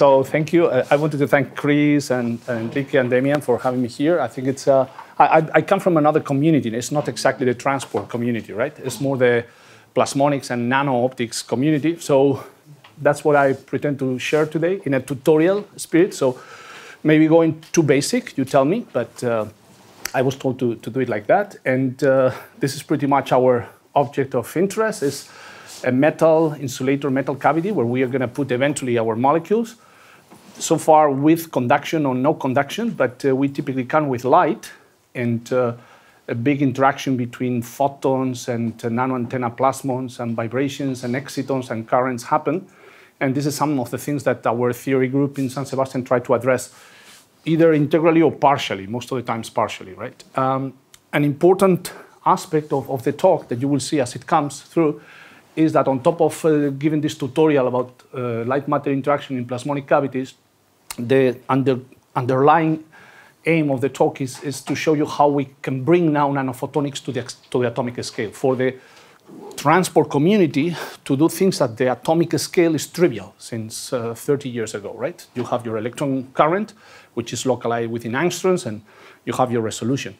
So thank you. I wanted to thank Chris and, and and Damian for having me here. I think it's, uh, I, I come from another community. It's not exactly the transport community, right? It's more the plasmonics and nano optics community. So that's what I pretend to share today in a tutorial spirit. So maybe going too basic, you tell me, but uh, I was told to, to do it like that. And uh, this is pretty much our object of interest is a metal insulator metal cavity where we are going to put eventually our molecules. So far with conduction or no conduction, but uh, we typically come with light and uh, a big interaction between photons and uh, nano antenna plasmons and vibrations and excitons and currents happen. And this is some of the things that our theory group in San Sebastian tried to address either integrally or partially, most of the times partially, right? Um, an important aspect of, of the talk that you will see as it comes through is that on top of uh, giving this tutorial about uh, light matter interaction in plasmonic cavities, the under, underlying aim of the talk is, is to show you how we can bring now nanophotonics to the, to the atomic scale. For the transport community to do things at the atomic scale is trivial since uh, 30 years ago, right? You have your electron current, which is localized within angstroms, and you have your resolution.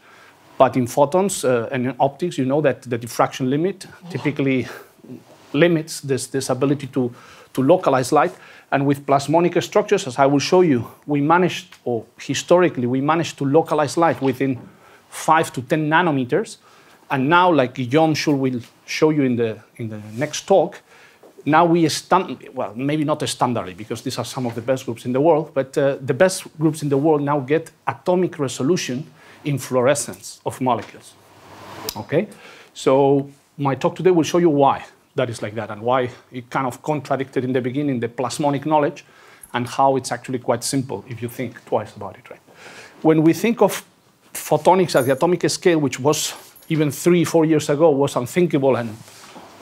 But in photons uh, and in optics, you know that the diffraction limit typically limits this, this ability to, to localize light. And with plasmonic structures, as I will show you, we managed, or historically, we managed to localize light within 5 to 10 nanometers. And now, like Guillaume Schull will show you in the, in the next talk, now we stand, well, maybe not standardly, because these are some of the best groups in the world, but uh, the best groups in the world now get atomic resolution in fluorescence of molecules. Okay? So my talk today will show you why that is like that and why it kind of contradicted in the beginning the plasmonic knowledge and how it's actually quite simple if you think twice about it, right? When we think of photonics at the atomic scale, which was even three, four years ago was unthinkable and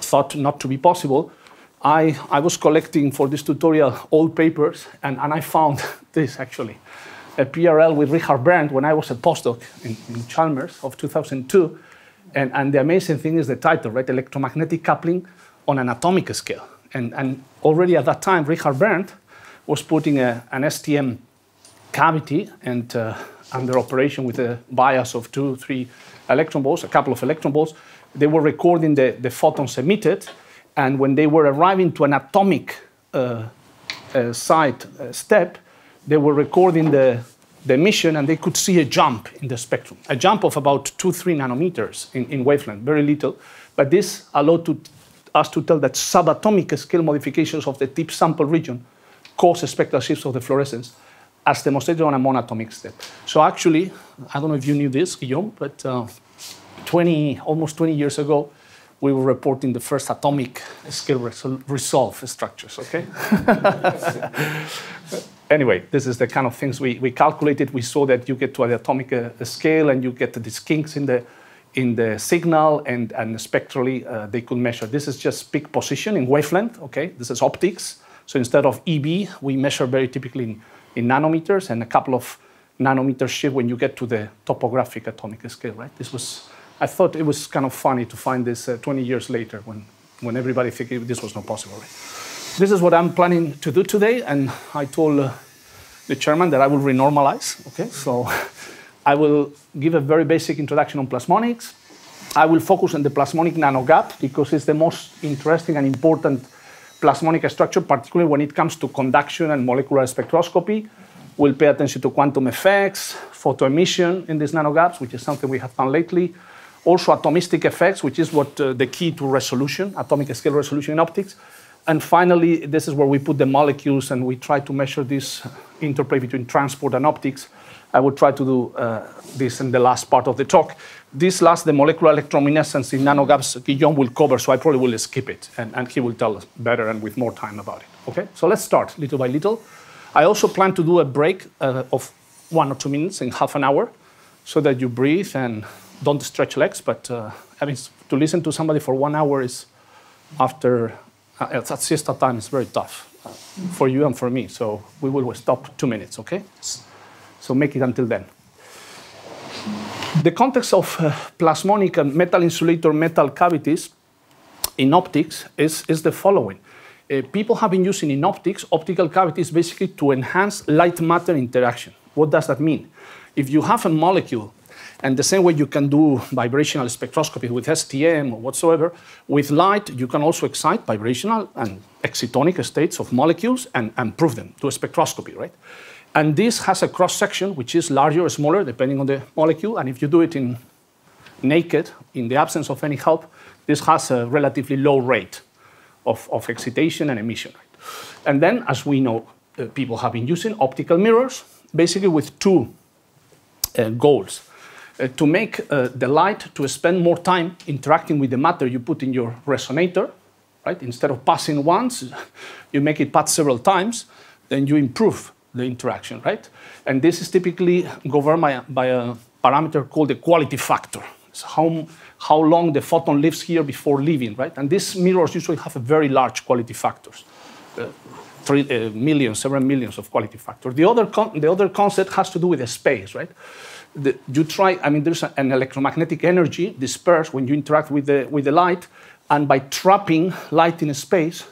thought not to be possible, I, I was collecting for this tutorial old papers and, and I found this actually, a PRL with Richard Berndt when I was a postdoc in, in Chalmers of 2002. And, and the amazing thing is the title, right? Electromagnetic coupling on an atomic scale. And, and already at that time, Richard Berndt was putting a, an STM cavity and uh, under operation with a bias of two, three electron volts, a couple of electron volts. They were recording the, the photons emitted, and when they were arriving to an atomic uh, uh, site uh, step, they were recording the, the emission, and they could see a jump in the spectrum, a jump of about two, three nanometers in, in wavelength, very little. But this allowed to us to tell that subatomic scale modifications of the tip sample region cause spectral shifts of the fluorescence as demonstrated on a monatomic step. So actually, I don't know if you knew this, Guillaume, but uh, 20, almost 20 years ago, we were reporting the first atomic scale resol resolve structures, okay? anyway, this is the kind of things we, we calculated. We saw that you get to the atomic uh, scale and you get these kinks in the in the signal and, and spectrally uh, they could measure. This is just peak position in wavelength, okay? This is optics. So instead of eV, we measure very typically in, in nanometers and a couple of nanometer shift when you get to the topographic atomic scale, right? This was, I thought it was kind of funny to find this uh, 20 years later when, when everybody figured this was not possible, right? This is what I'm planning to do today, and I told uh, the chairman that I will renormalize, okay? So I will give a very basic introduction on plasmonics. I will focus on the plasmonic nanogap because it's the most interesting and important plasmonic structure, particularly when it comes to conduction and molecular spectroscopy. We'll pay attention to quantum effects, photoemission in these nanogaps, which is something we have done lately. Also atomistic effects, which is what uh, the key to resolution, atomic scale resolution in optics. And finally, this is where we put the molecules and we try to measure this interplay between transport and optics I will try to do uh, this in the last part of the talk. This last, the molecular electroluminescence in nanogaps, Guillaume will cover, so I probably will skip it, and, and he will tell us better and with more time about it. Okay, so let's start little by little. I also plan to do a break uh, of one or two minutes in half an hour, so that you breathe and don't stretch legs. But uh, I mean, to listen to somebody for one hour is after uh, at siesta time is very tough uh, for you and for me. So we will stop two minutes. Okay. So make it until then. The context of uh, plasmonic and metal insulator metal cavities in optics is, is the following. uh, people have been using in optics optical cavities basically to enhance light matter interaction. What does that mean? If you have a molecule, and the same way you can do vibrational spectroscopy with STM or whatsoever, with light you can also excite vibrational and excitonic states of molecules and, and prove them to a spectroscopy, right? And this has a cross section which is larger or smaller depending on the molecule. And if you do it in naked, in the absence of any help, this has a relatively low rate of, of excitation and emission. Right? And then, as we know, uh, people have been using optical mirrors, basically with two uh, goals. Uh, to make uh, the light to spend more time interacting with the matter you put in your resonator, right? Instead of passing once, you make it pass several times, then you improve the interaction, right? And this is typically governed by, by a parameter called the quality factor. It's how, how long the photon lives here before leaving, right? And these mirrors usually have a very large quality factors. Uh, three, uh, millions, several millions of quality factors. The other, the other concept has to do with the space, right? The, you try, I mean, there's an electromagnetic energy dispersed when you interact with the, with the light, and by trapping light in a space,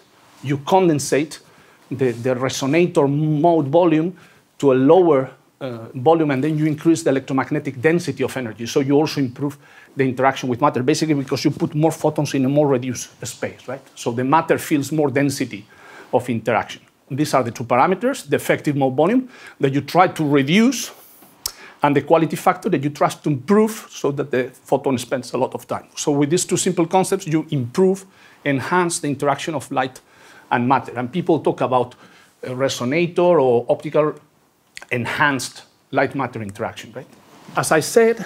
you condensate the, the resonator mode volume to a lower uh, volume, and then you increase the electromagnetic density of energy. So you also improve the interaction with matter, basically because you put more photons in a more reduced space, right? So the matter feels more density of interaction. These are the two parameters, the effective mode volume that you try to reduce and the quality factor that you try to improve so that the photon spends a lot of time. So with these two simple concepts, you improve, enhance the interaction of light and matter. And people talk about resonator or optical enhanced light matter interaction, right? As I said,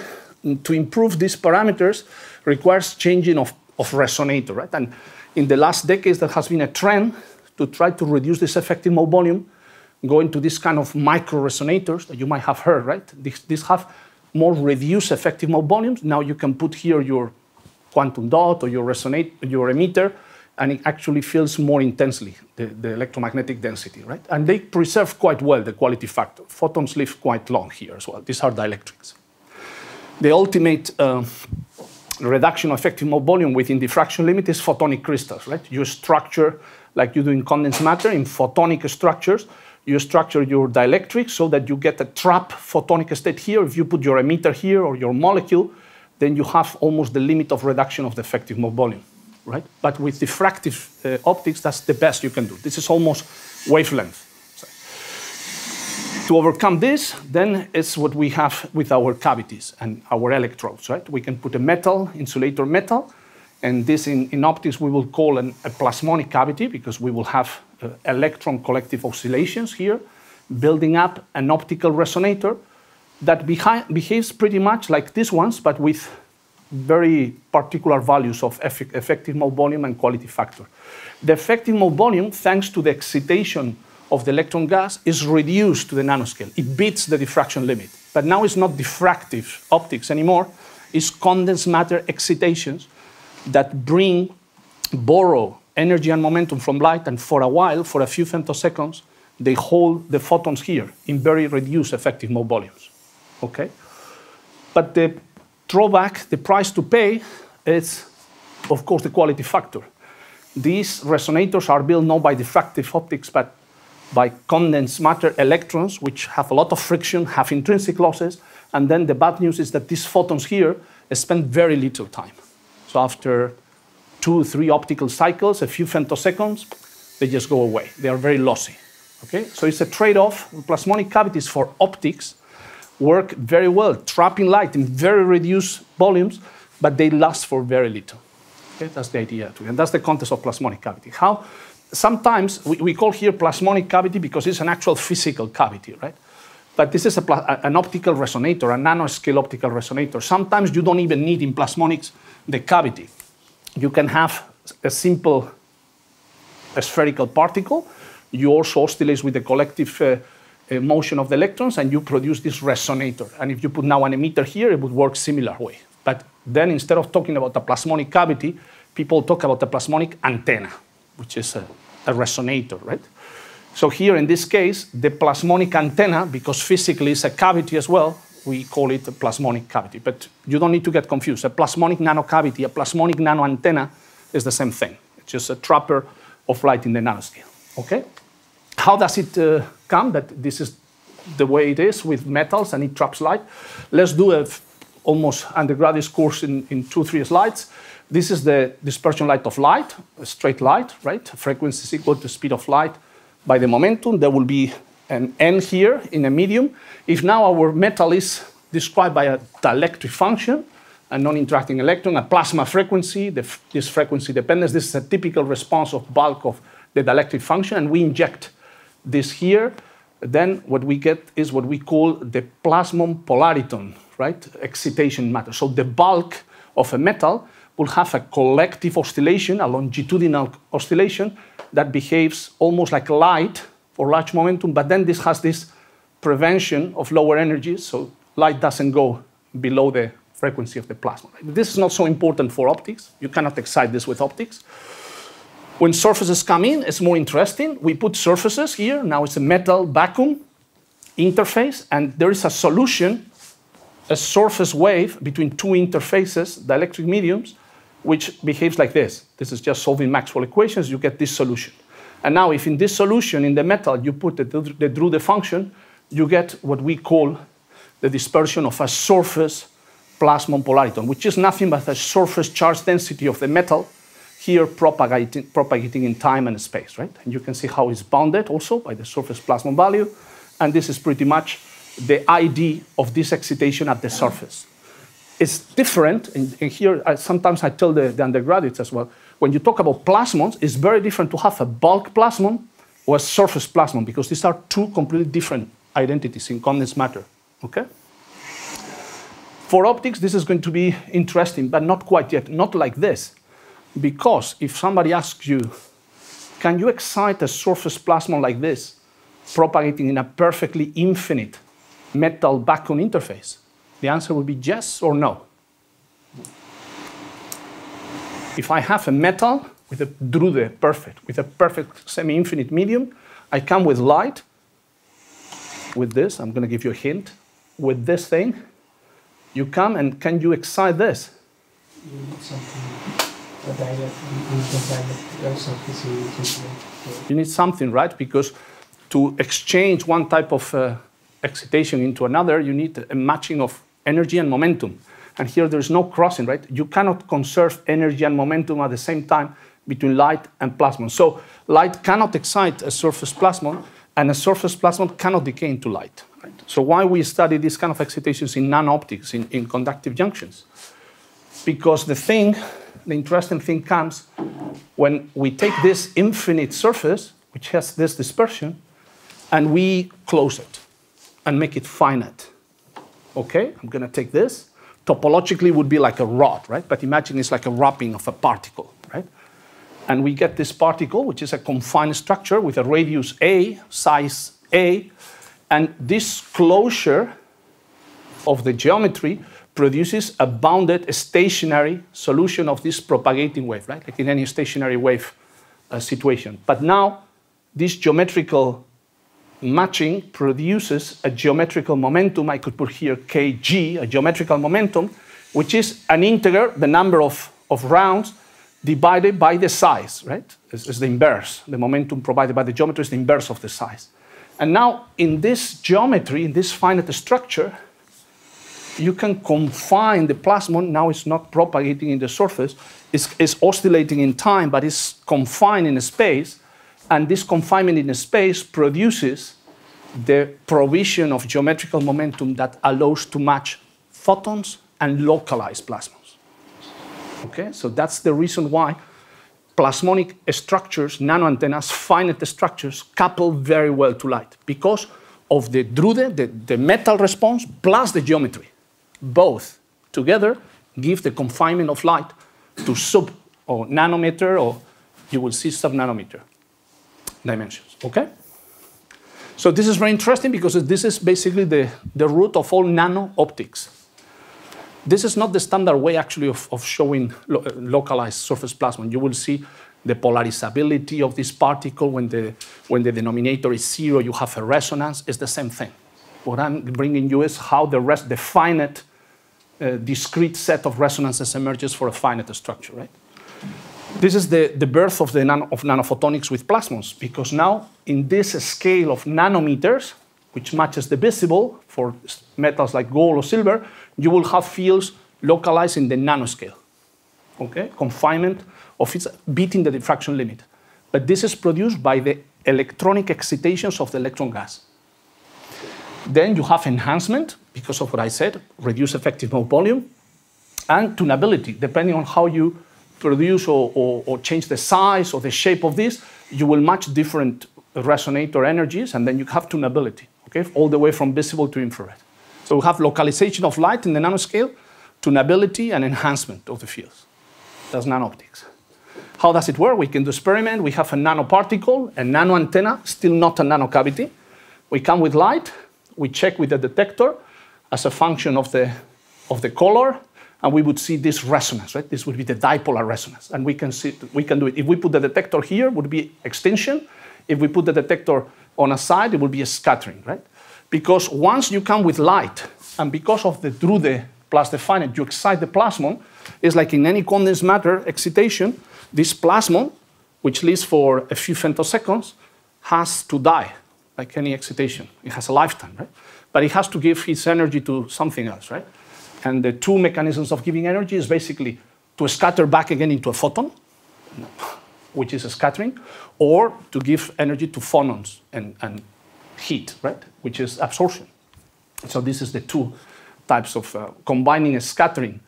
to improve these parameters requires changing of, of resonator, right? And in the last decades, there has been a trend to try to reduce this effective mode volume, going to this kind of micro resonators that you might have heard, right? These, these have more reduced effective mode volumes. Now you can put here your quantum dot or your resonate, your emitter, and it actually feels more intensely the, the, electromagnetic density, right? And they preserve quite well the quality factor. Photons live quite long here as well. These are dielectrics. The ultimate uh, reduction of effective mode volume within diffraction limit is photonic crystals, right? You structure, like you do in condensed matter, in photonic structures, you structure your dielectric so that you get a trap photonic state here. If you put your emitter here or your molecule, then you have almost the limit of reduction of the effective mode volume right? But with diffractive uh, optics, that's the best you can do. This is almost wavelength. To overcome this, then it's what we have with our cavities and our electrodes, right? We can put a metal, insulator metal, and this in, in optics we will call an, a plasmonic cavity because we will have uh, electron collective oscillations here, building up an optical resonator that behaves pretty much like these ones, but with very particular values of effective mode volume and quality factor. The effective mode volume, thanks to the excitation of the electron gas, is reduced to the nanoscale. It beats the diffraction limit. But now it's not diffractive optics anymore, it's condensed matter excitations that bring, borrow energy and momentum from light, and for a while, for a few femtoseconds, they hold the photons here in very reduced effective mode volumes. Okay? But the drawback, the price to pay, is, of course, the quality factor. These resonators are built not by diffractive optics, but by condensed matter electrons, which have a lot of friction, have intrinsic losses, and then the bad news is that these photons here spend very little time. So after two, three optical cycles, a few femtoseconds, they just go away. They are very lossy. Okay? So it's a trade-off. Plasmonic cavities for optics work very well, trapping light in very reduced volumes, but they last for very little. Okay, that's the idea, too. and that's the context of plasmonic cavity. How sometimes we, we call here plasmonic cavity because it's an actual physical cavity, right? But this is a, an optical resonator, a nanoscale optical resonator. Sometimes you don't even need in plasmonics the cavity. You can have a simple a spherical particle. You also oscillate with the collective uh, Uh, motion of the electrons and you produce this resonator. And if you put now an emitter here, it would work similar way. But then instead of talking about a plasmonic cavity, people talk about a plasmonic antenna, which is a, a resonator, right? So here in this case, the plasmonic antenna, because physically it's a cavity as well, we call it a plasmonic cavity. But you don't need to get confused. A plasmonic nanocavity, a plasmonic nanoantenna is the same thing. It's just a trapper of light in the nanoscale. Okay? How does it uh, come that this is the way it is with metals and it traps light? Let's do a almost undergraduate course in, in two, three slides. This is the dispersion light of light, a straight light, right? Frequency is equal to speed of light by the momentum. There will be an n here in a medium. If now our metal is described by a dielectric function, a non-interacting electron, a plasma frequency, the, this frequency dependence, this is a typical response of bulk of the dielectric function, and we inject this here, then what we get is what we call the plasmon polariton, right? Excitation matter. So the bulk of a metal will have a collective oscillation, a longitudinal oscillation that behaves almost like light for large momentum, but then this has this prevention of lower energies, so light doesn't go below the frequency of the plasma. This is not so important for optics. You cannot excite this with optics. When surfaces come in, it's more interesting. We put surfaces here. Now it's a metal vacuum interface, and there is a solution, a surface wave between two interfaces, dielectric mediums, which behaves like this. This is just solving Maxwell equations. You get this solution. And now, if in this solution, in the metal, you put the, the Drude function, you get what we call the dispersion of a surface plasmon polariton, which is nothing but the surface charge density of the metal here propagating, propagating in time and space, right? And you can see how it's bounded also by the surface plasmon value. And this is pretty much the ID of this excitation at the surface. It's different, and, and here I, sometimes I tell the, the, undergraduates as well, when you talk about plasmons, it's very different to have a bulk plasmon or a surface plasmon because these are two completely different identities in condensed matter, okay? For optics, this is going to be interesting, but not quite yet, not like this. Because if somebody asks you, can you excite a surface plasmon like this, propagating in a perfectly infinite metal vacuum interface? The answer would be yes or no. If I have a metal with a Drude perfect, with a perfect semi-infinite medium, I come with light, with this, I'm going to give you a hint, with this thing, you come and can you excite this? You need something right? Because to exchange one type of uh, excitation into another, you need a matching of energy and momentum. And here there's no crossing, right? You cannot conserve energy and momentum at the same time between light and plasmon. So light cannot excite a surface plasmon, and a surface plasmon cannot decay into light. Right? So why we study these kind of excitations in nano-optics, in, in conductive junctions? Because the thing the interesting thing comes when we take this infinite surface, which has this dispersion, and we close it and make it finite. Okay, I'm going to take this. Topologically would be like a rod, right? But imagine it's like a wrapping of a particle, right? And we get this particle, which is a confined structure with a radius A, size A, and this closure of the geometry produces a bounded stationary solution of this propagating wave, right? Like in any stationary wave uh, situation. But now, this geometrical matching produces a geometrical momentum. I could put here kg, a geometrical momentum, which is an integer, the number of, of rounds, divided by the size, right? It's, it's the inverse. The momentum provided by the geometry is the inverse of the size. And now, in this geometry, in this finite structure, you can confine the plasmon. Now it's not propagating in the surface. It's, it's oscillating in time, but it's confined in space. And this confinement in space produces the provision of geometrical momentum that allows to match photons and localized plasmons. Okay, so that's the reason why plasmonic structures, nanoantennas, finite structures couple very well to light because of the drude, the, the metal response, plus the geometry both together give the confinement of light to sub or nanometer or you will see sub-nanometer dimensions, okay? So this is very interesting because this is basically the, the root of all nano optics. This is not the standard way actually of, of showing lo localized surface plasmon. You will see the polarizability of this particle when the, when the denominator is zero, you have a resonance, it's the same thing. What I'm bringing you is how the, rest, the finite discrete set of resonances emerges for a finite structure, right? This is the, the birth of, the nano, of nanophotonics with plasmons, because now in this scale of nanometers, which matches the visible for metals like gold or silver, you will have fields localized in the nanoscale. Okay, confinement of its beating the diffraction limit. But this is produced by the electronic excitations of the electron gas. Then you have enhancement, because of what I said, reduce effective mode volume, and tunability, depending on how you produce or, or, or, change the size or the shape of this, you will match different resonator energies, and then you have tunability, okay, all the way from visible to infrared. So we have localization of light in the nanoscale, tunability, and enhancement of the fields. That's nanoptics. How does it work? We can do experiment. We have a nanoparticle, a nano antenna, still not a nanocavity. We come with light. We check with the detector as a function of the, of the color, and we would see this resonance, right? This would be the dipolar resonance, and we can see we can do it. If we put the detector here, would be extinction. If we put the detector on a side, it would be a scattering, right? Because once you come with light, and because of the Drude plus the finite, you excite the plasmon, it's like in any condensed matter excitation, this plasmon, which lives for a few femtoseconds, has to die, like any excitation. It has a lifetime, right? But it has to give its energy to something else, right? And the two mechanisms of giving energy is basically to scatter back again into a photon, which is a scattering, or to give energy to phonons and, and heat, right? Which is absorption. So this is the two types of uh, combining a scattering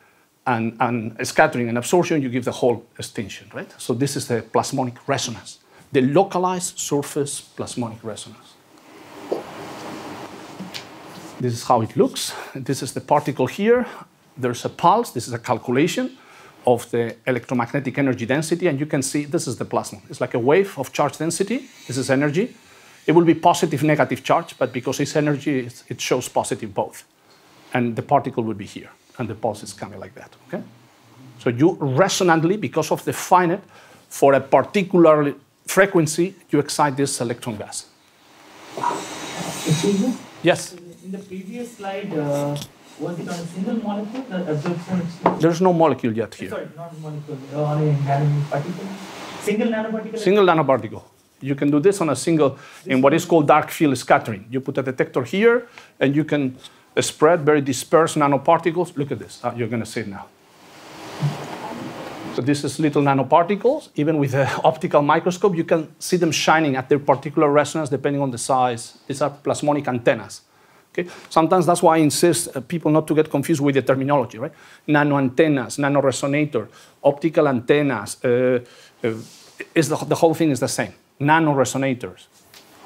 and, and scattering and absorption, you give the whole extinction, right? So this is the plasmonic resonance, the localized surface plasmonic resonance. This is how it looks. This is the particle here. There's a pulse. This is a calculation of the electromagnetic energy density, and you can see this is the plasma. It's like a wave of charge density. This is energy. It will be positive, negative charge, but because it's energy, it shows positive both. And the particle will be here and the pulse is coming like that. Okay? So you resonantly, because of the finite, for a particular frequency, you excite this electron gas. Yes. In the previous slide, uh, was it on a single molecule, the absorption? There's no molecule yet here. Sorry, not molecule, uh, on a nanoparticle. Single nanoparticle? Single nanoparticle. You can do this on a single, in what is called dark field scattering. You put a detector here, and you can spread very dispersed nanoparticles. Look at this. Uh, you're going to see it now. So this is little nanoparticles. Even with an optical microscope, you can see them shining at their particular resonance depending on the size. These are plasmonic antennas. Okay? Sometimes that's why I insist uh, people not to get confused with the terminology, right? Nano antennas, nano resonator, optical antennas. Uh, uh, is the, the whole thing is the same. Nano resonators.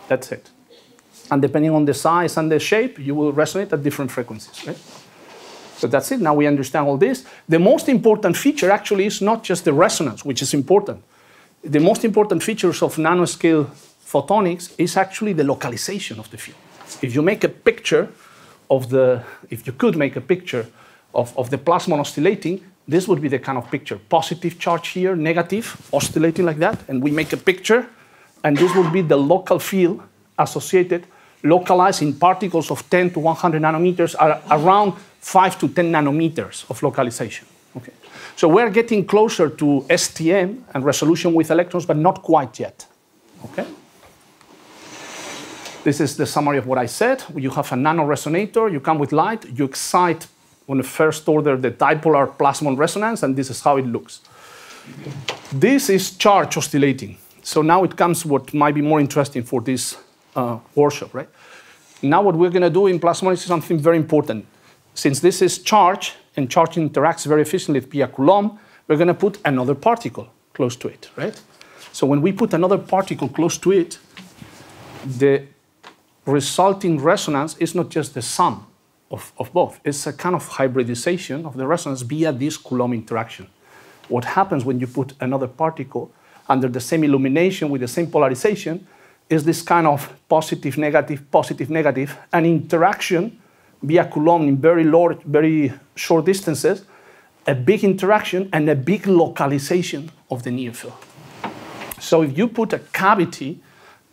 That's it. And depending on the size and the shape, you will resonate at different frequencies. Right? So that's it. Now we understand all this. The most important feature actually is not just the resonance, which is important. The most important features of nanoscale photonics is actually the localization of the field. If you make a picture of the, if you could make a picture of, of the plasmon oscillating, this would be the kind of picture. Positive charge here, negative, oscillating like that, and we make a picture, and this would be the local field associated localized in particles of 10 to 100 nanometers are around 5 to 10 nanometers of localization. Okay. So we're getting closer to STM and resolution with electrons, but not quite yet. Okay. This is the summary of what I said. You have a nanoresonator, you come with light, you excite on the first order the dipolar plasmon resonance, and this is how it looks. This is charge oscillating. So now it comes what might be more interesting for this uh, workshop, right? Now what we're going to do in plasmonics is something very important. Since this is charge, and charge interacts very efficiently via Coulomb, we're going to put another particle close to it, right? So when we put another particle close to it, the resulting resonance is not just the sum of, of both. It's a kind of hybridization of the resonance via this Coulomb interaction. What happens when you put another particle under the same illumination with the same polarization is this kind of positive, negative, positive, negative, an interaction via Coulomb in very, low, very short distances, a big interaction and a big localization of the near field. So if you put a cavity,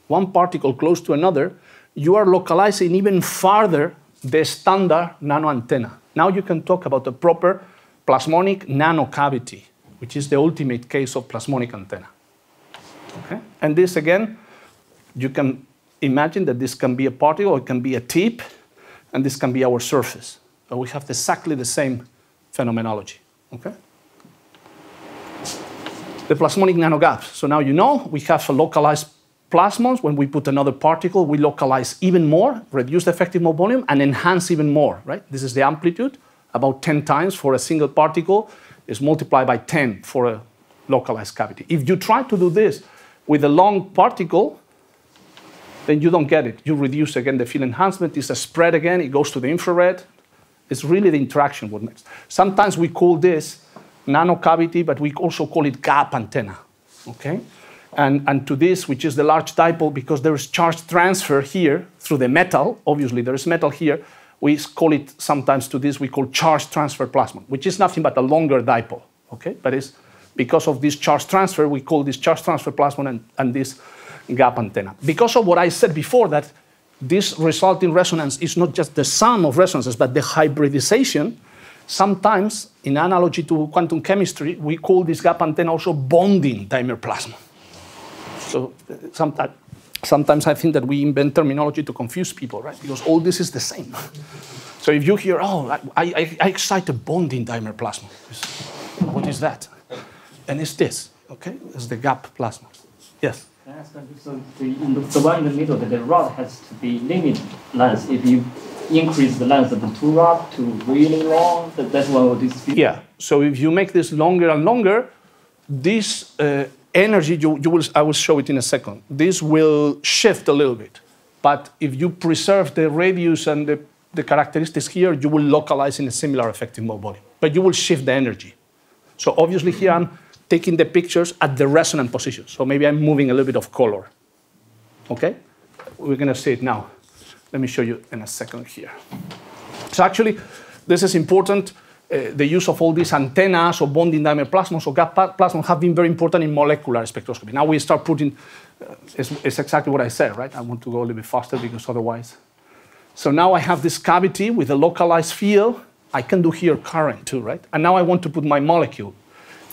one particle close to another, you are localizing even farther the standard nano antenna. Now you can talk about the proper plasmonic nano cavity. which is the ultimate case of plasmonic antenna. Okay? And this again, you can imagine that this can be a particle, it can be a tip, and this can be our surface. But we have exactly the same phenomenology. Okay? The plasmonic nanogaps. So now you know we have a localized plasmons. When we put another particle, we localize even more, reduce the effective mode volume, and enhance even more. Right? This is the amplitude, about 10 times for a single particle is multiplied by 10 for a localized cavity. If you try to do this with a long particle, then you don't get it. You reduce again the field enhancement. It's a spread again. It goes to the infrared. It's really the interaction what makes. Sometimes we call this nano cavity, but we also call it gap antenna. Okay? And, and to this, which is the large dipole, because there is charge transfer here through the metal, obviously there is metal here, we call it sometimes to this, we call charge transfer plasmon, which is nothing but a longer dipole. Okay? But it's because of this charge transfer, we call this charge transfer plasmon and, and this gap antenna. Because of what I said before, that this resulting resonance is not just the sum of resonances, but the hybridization, sometimes, in analogy to quantum chemistry, we call this gap antenna also bonding dimer plasma. So sometimes, sometimes I think that we invent terminology to confuse people, right? Because all this is the same. So if you hear, oh, I, I, I excite a bonding dimer plasma, what is that? And it's this, okay? It's the gap plasma. Yes? So the, the, the one in the middle, the rod has to be limited length. If you increase the length of the two rod to really long, that, that's one of these. Yeah. So if you make this longer and longer, this uh, energy, you, you will, I will show it in a second, this will shift a little bit. But if you preserve the radius and the, the characteristics here, you will localize in a similar effective mode volume. But you will shift the energy. So obviously here I'm taking the pictures at the resonant position. So maybe I'm moving a little bit of color. Okay? We're going to see it now. Let me show you in a second here. So actually, this is important. Uh, the use of all these antennas or bonding dimer plasmons or gap plasmons have been very important in molecular spectroscopy. Now we start putting, uh, it's, it's, exactly what I said, right? I want to go a little bit faster because otherwise. So now I have this cavity with a localized field. I can do here current too, right? And now I want to put my molecule.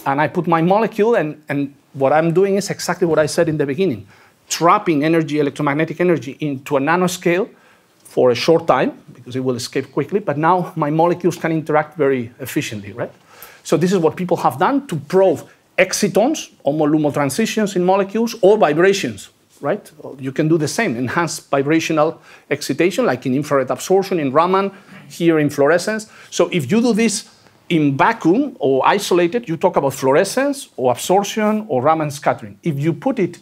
And I put my molecule, and, and what I'm doing is exactly what I said in the beginning trapping energy, electromagnetic energy, into a nanoscale for a short time because it will escape quickly, but now my molecules can interact very efficiently, right? So this is what people have done to probe excitons, HOMO-LUMO transitions in molecules, or vibrations, right? You can do the same, enhanced vibrational excitation, like in infrared absorption, in Raman, here in fluorescence. So if you do this in vacuum or isolated, you talk about fluorescence or absorption or Raman scattering. If you put it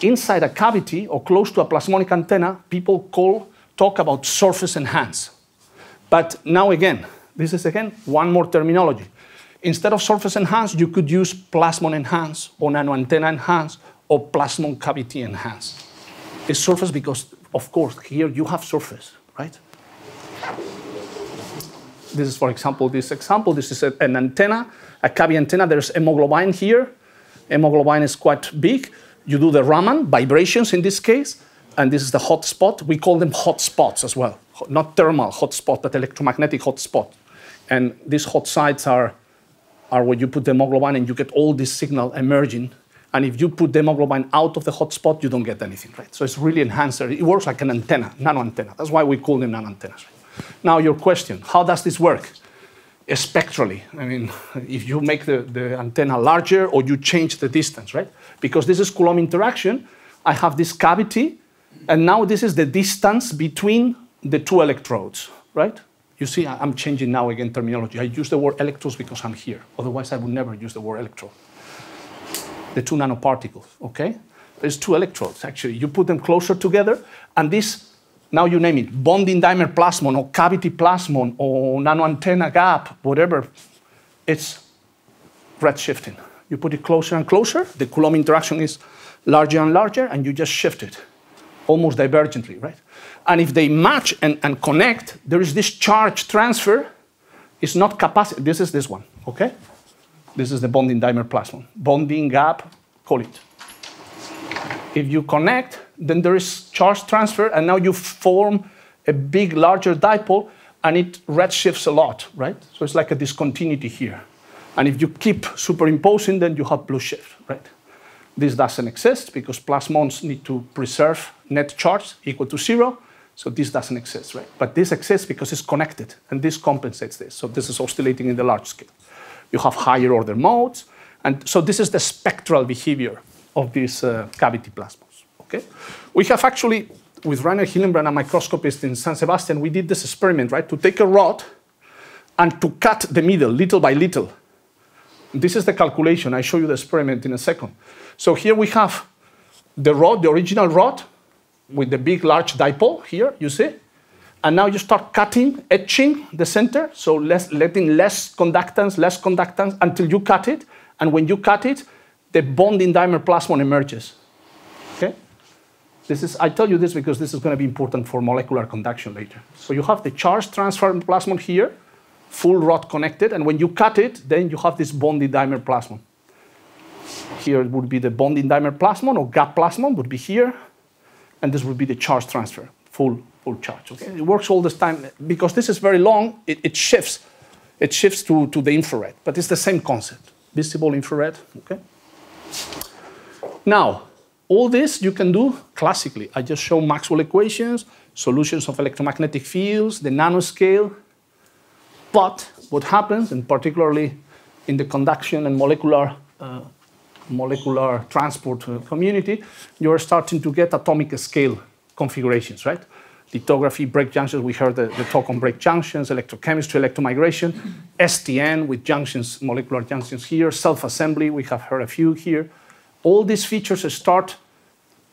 inside a cavity or close to a plasmonic antenna, people call talk about surface enhance. But now again, this is again one more terminology. Instead of surface enhance, you could use plasmon enhance or nanoantenna enhance or plasmon cavity enhance. It's surface because, of course, here you have surface, right? This is, for example, this example. This is an antenna, a cavity antenna. There's hemoglobin here. Hemoglobin is quite big. You do the Raman, vibrations in this case, and this is the hot spot. We call them hot spots as well, not thermal hot spot, but electromagnetic hot spot. And these hot sites are, are where you put the hemoglobin and you get all this signal emerging. And if you put the hemoglobin out of the hot spot, you don't get anything, right? So it's really enhancer. It works like an antenna, nano antenna. That's why we call them nano antennas. Now your question, how does this work? Spectrally, I mean, if you make the, the antenna larger or you change the distance, right? Because this is Coulomb interaction, I have this cavity and now this is the distance between the two electrodes, right? You see, I'm changing now again terminology. I use the word electrodes because I'm here. Otherwise, I would never use the word electrode. The two nanoparticles, okay? There's two electrodes, actually. You put them closer together, and this, now you name it, bonding dimer plasmon or cavity plasmon or nanoantenna gap, whatever, it's redshifting. You put it closer and closer, the Coulomb interaction is larger and larger, and you just shift it almost divergently, right? And if they match and, and connect, there is this charge transfer. It's not capacity. This is this one, okay? This is the bonding dimer plasmon. Bonding gap, call it. If you connect, then there is charge transfer, and now you form a big, larger dipole, and it redshifts a lot, right? So it's like a discontinuity here. And if you keep superimposing, then you have blue shift, right? This doesn't exist because plasmons need to preserve net charge equal to zero. So this doesn't exist, right? But this exists because it's connected, and this compensates this. So this is oscillating in the large scale. You have higher order modes, and so this is the spectral behavior of these uh, cavity plasmons. Okay, we have actually with Rainer Hillenbrand, a microscopist in San Sebastian, we did this experiment, right, to take a rod and to cut the middle little by little. This is the calculation. I show you the experiment in a second. So here we have the rod, the original rod, with the big, large dipole here, you see? And now you start cutting, etching the center, so less, letting less conductance, less conductance until you cut it. And when you cut it, the bonding dimer plasmon emerges. Okay? This is, I tell you this because this is going to be important for molecular conduction later. So you have the charge transfer plasmon here, full rod connected, and when you cut it, then you have this bonding dimer plasmon. Here it would be the bonding dimer plasmon or gap plasmon would be here, and this would be the charge transfer, full, full charge. Okay? It works all this time. Because this is very long, it, it shifts. It shifts to, to the infrared, but it's the same concept, visible infrared. Okay? Now, all this you can do classically. I just show Maxwell equations, solutions of electromagnetic fields, the nanoscale. But what happens, and particularly in the conduction and molecular uh, molecular transport uh, community, you're starting to get atomic scale configurations, right? Lithography, break junctions, we heard the, the talk on break junctions, electrochemistry, electromigration, STM with junctions, molecular junctions here, self-assembly, we have heard a few here. All these features start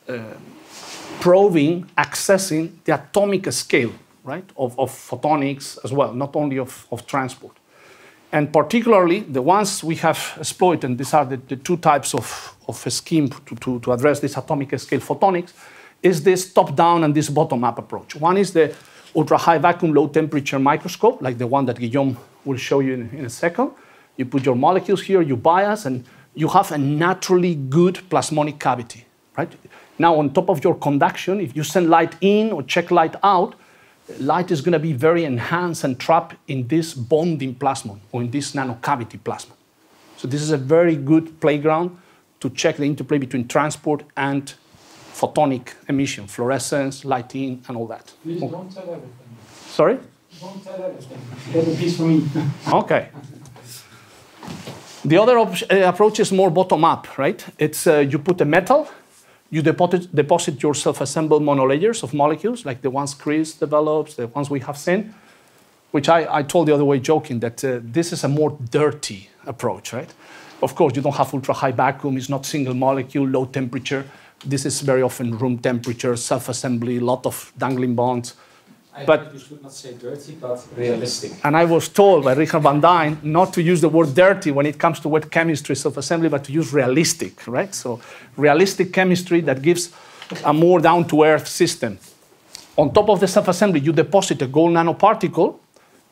uh, probing, accessing the atomic scale, right, of, of photonics as well, not only of, of transport. And particularly, the ones we have exploited, and these are the, the two types of, of a scheme to, to, to address this atomic scale photonics, is this top-down and this bottom-up approach. One is the ultra-high vacuum, low-temperature microscope, like the one that Guillaume will show you in, in a second. You put your molecules here, you bias, and you have a naturally good plasmonic cavity, right? Now, on top of your conduction, if you send light in or check light out, light is going to be very enhanced and trapped in this bonding plasmon or in this nanocavity plasmon. So this is a very good playground to check the interplay between transport and photonic emission, fluorescence, lighting, and all that. Please don't tell everything. Sorry? Don't tell everything. Get a piece for me. Okay. The other uh, approach is more bottom up, right? It's uh, you put a metal you deposit, deposit your self-assembled monolayers of molecules, like the ones Chris develops, the ones we have seen, which I, I told the other way joking that uh, this is a more dirty approach, right? Of course, you don't have ultra-high vacuum, it's not single molecule, low temperature. This is very often room temperature, self-assembly, a lot of dangling bonds. I But- you should not say dirty, but realistic. And I was told by Richard Van Duyne not to use the word dirty when it comes to wet chemistry, self-assembly, but to use realistic, right? So realistic chemistry that gives a more down-to-earth system. On top of the self-assembly, you deposit a gold nanoparticle,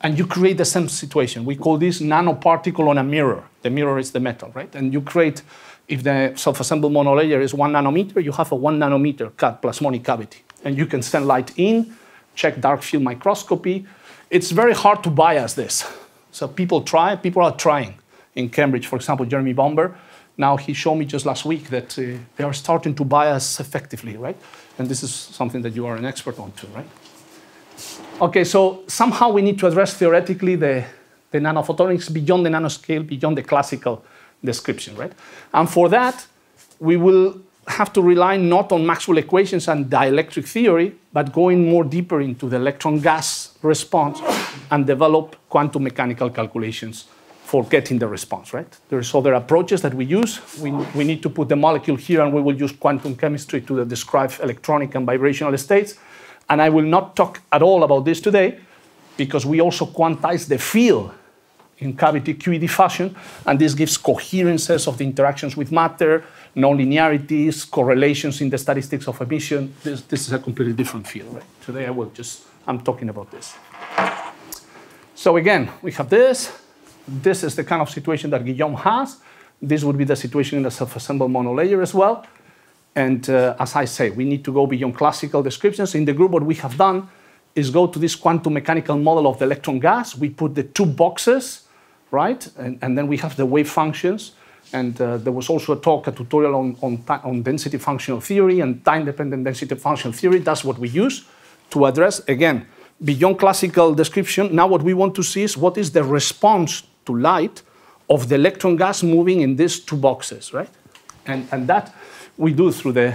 and you create the same situation. We call this nanoparticle on a mirror. The mirror is the metal, right? And you create, if the self-assembled monolayer is one nanometer, you have a one nanometer cut plasmonic cavity. And you can send light in, check dark field microscopy. It's very hard to bias this. So people try, people are trying. In Cambridge, for example, Jeremy Baumberg, now he showed me just last week that uh, they are starting to bias effectively, right? And this is something that you are an expert on too, right? Okay, so somehow we need to address theoretically the, the nanophotonics beyond the nanoscale, beyond the classical description, right? And for that, we will have to rely not on Maxwell equations and dielectric theory, but going more deeper into the electron gas response and develop quantum mechanical calculations for getting the response, right? There's other approaches that we use. We, we need to put the molecule here and we will use quantum chemistry to describe electronic and vibrational states. And I will not talk at all about this today because we also quantize the field in cavity QED fashion, and this gives coherences of the interactions with matter, nonlinearities, correlations in the statistics of emission. This, this is a completely different field, right? Today I will just, I'm talking about this. So again, we have this. This is the kind of situation that Guillaume has. This would be the situation in the self-assembled monolayer as well. And uh, as I say, we need to go beyond classical descriptions. In the group, what we have done is go to this quantum mechanical model of the electron gas. We put the two boxes right? And, and then we have the wave functions. And uh, there was also a talk, a tutorial on, on, on density functional theory and time-dependent density functional theory. That's what we use to address, again, beyond classical description. Now what we want to see is what is the response to light of the electron gas moving in these two boxes, right? And, and that we do through the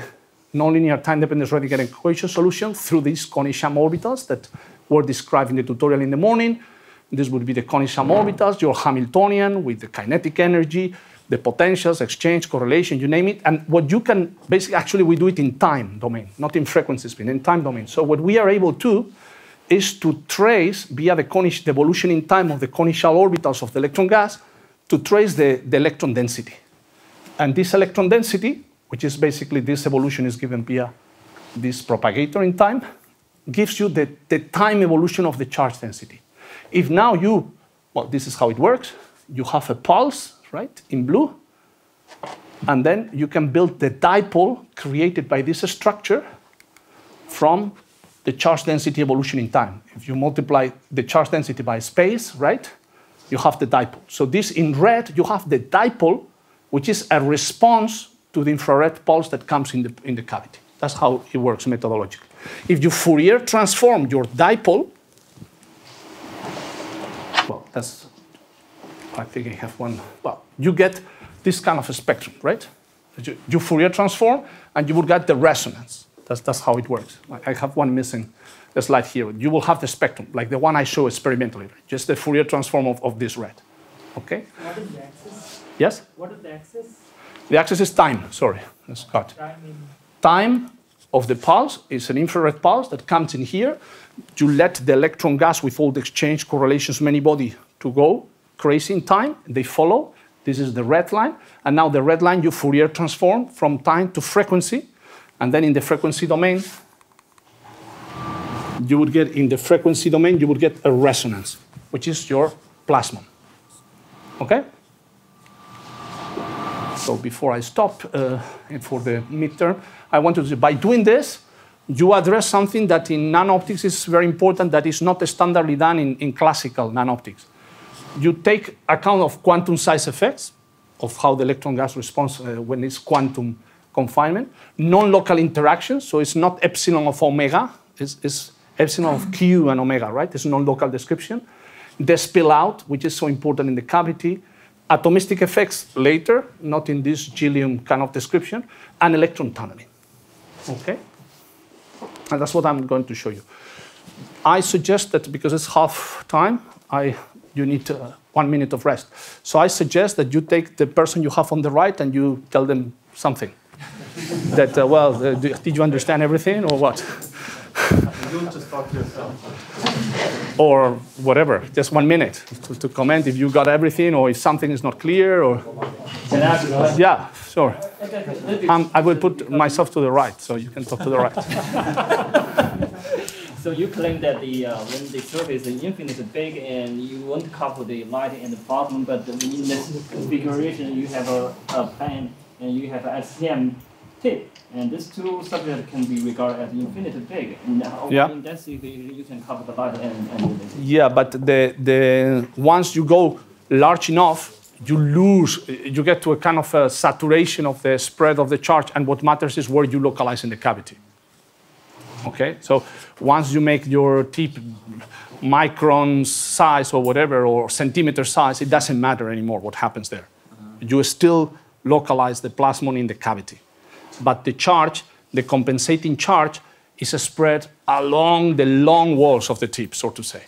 nonlinear time-dependent Schrodinger equation solution through these Kohn-Sham orbitals that were described in the tutorial in the morning. This would be the Kohn-Sham orbitals, your Hamiltonian with the kinetic energy, the potentials, exchange, correlation, you name it. And what you can basically, actually, we do it in time domain, not in frequency spin, in time domain. So what we are able to is to trace via the, Cornish, the evolution in time of the conical orbitals of the electron gas to trace the, the electron density. And this electron density, which is basically this evolution is given via this propagator in time, gives you the, the time evolution of the charge density. If now you, well, this is how it works. You have a pulse, right, in blue, and then you can build the dipole created by this structure from the charge density evolution in time. If you multiply the charge density by space, right, you have the dipole. So this in red, you have the dipole, which is a response to the infrared pulse that comes in the, in the cavity. That's how it works methodologically. If you Fourier transform your dipole, well, that's, I think I have one, well, you get this kind of a spectrum, right? You, you Fourier transform, and you will get the resonance. That's, that's how it works. I have one missing slide here. You will have the spectrum, like the one I show experimentally, right? just the Fourier transform of, of this red. Okay? What is the axis? Yes? What is the axis? The axis is time, sorry, Scott. Time Time of the pulse is an infrared pulse that comes in here. You let the electron gas with all the exchange correlations many body to go crazy in time. They follow. This is the red line. And now the red line you Fourier transform from time to frequency. And then in the frequency domain, you would get in the frequency domain, you would get a resonance, which is your plasmon. Okay? So before I stop uh, for the midterm, I want to by doing this, you address something that in nanoptics is very important that is not standardly done in, in classical nanoptics. You take account of quantum size effects, of how the electron gas responds uh, when it's quantum confinement, non-local interactions, so it's not epsilon of omega, it's, it's epsilon of q and omega, right? It's non-local description. The spill out, which is so important in the cavity, atomistic effects later, not in this jellium kind of description, and electron tunneling. Okay? And that's what I'm going to show you. I suggest that because it's half time, I, you need uh, one minute of rest. So I suggest that you take the person you have on the right and you tell them something. that, uh, well, uh, do, did you understand everything or what? You just talk to yourself. or whatever, just one minute to, to comment if you got everything or if something is not clear or, Can I ask yeah, sure. Um, I will put myself to the right so you can talk to the right. So you claim that the uh, when the surface is infinitely big and you won't cover the light and the plasma, but in this configuration you have a, a plane and you have an STM tip, and these two subjects can be regarded as infinitely big. And how Yeah. in density you can cover the light and, and Yeah, but the, the, once you go large enough, you lose, you get to a kind of a saturation of the spread of the charge, and what matters is where you localize in the cavity. Okay, so once you make your tip micron size or whatever, or centimeter size, it doesn't matter anymore what happens there. You still localize the plasmon in the cavity. But the charge, the compensating charge, is spread along the long walls of the tip, so to say.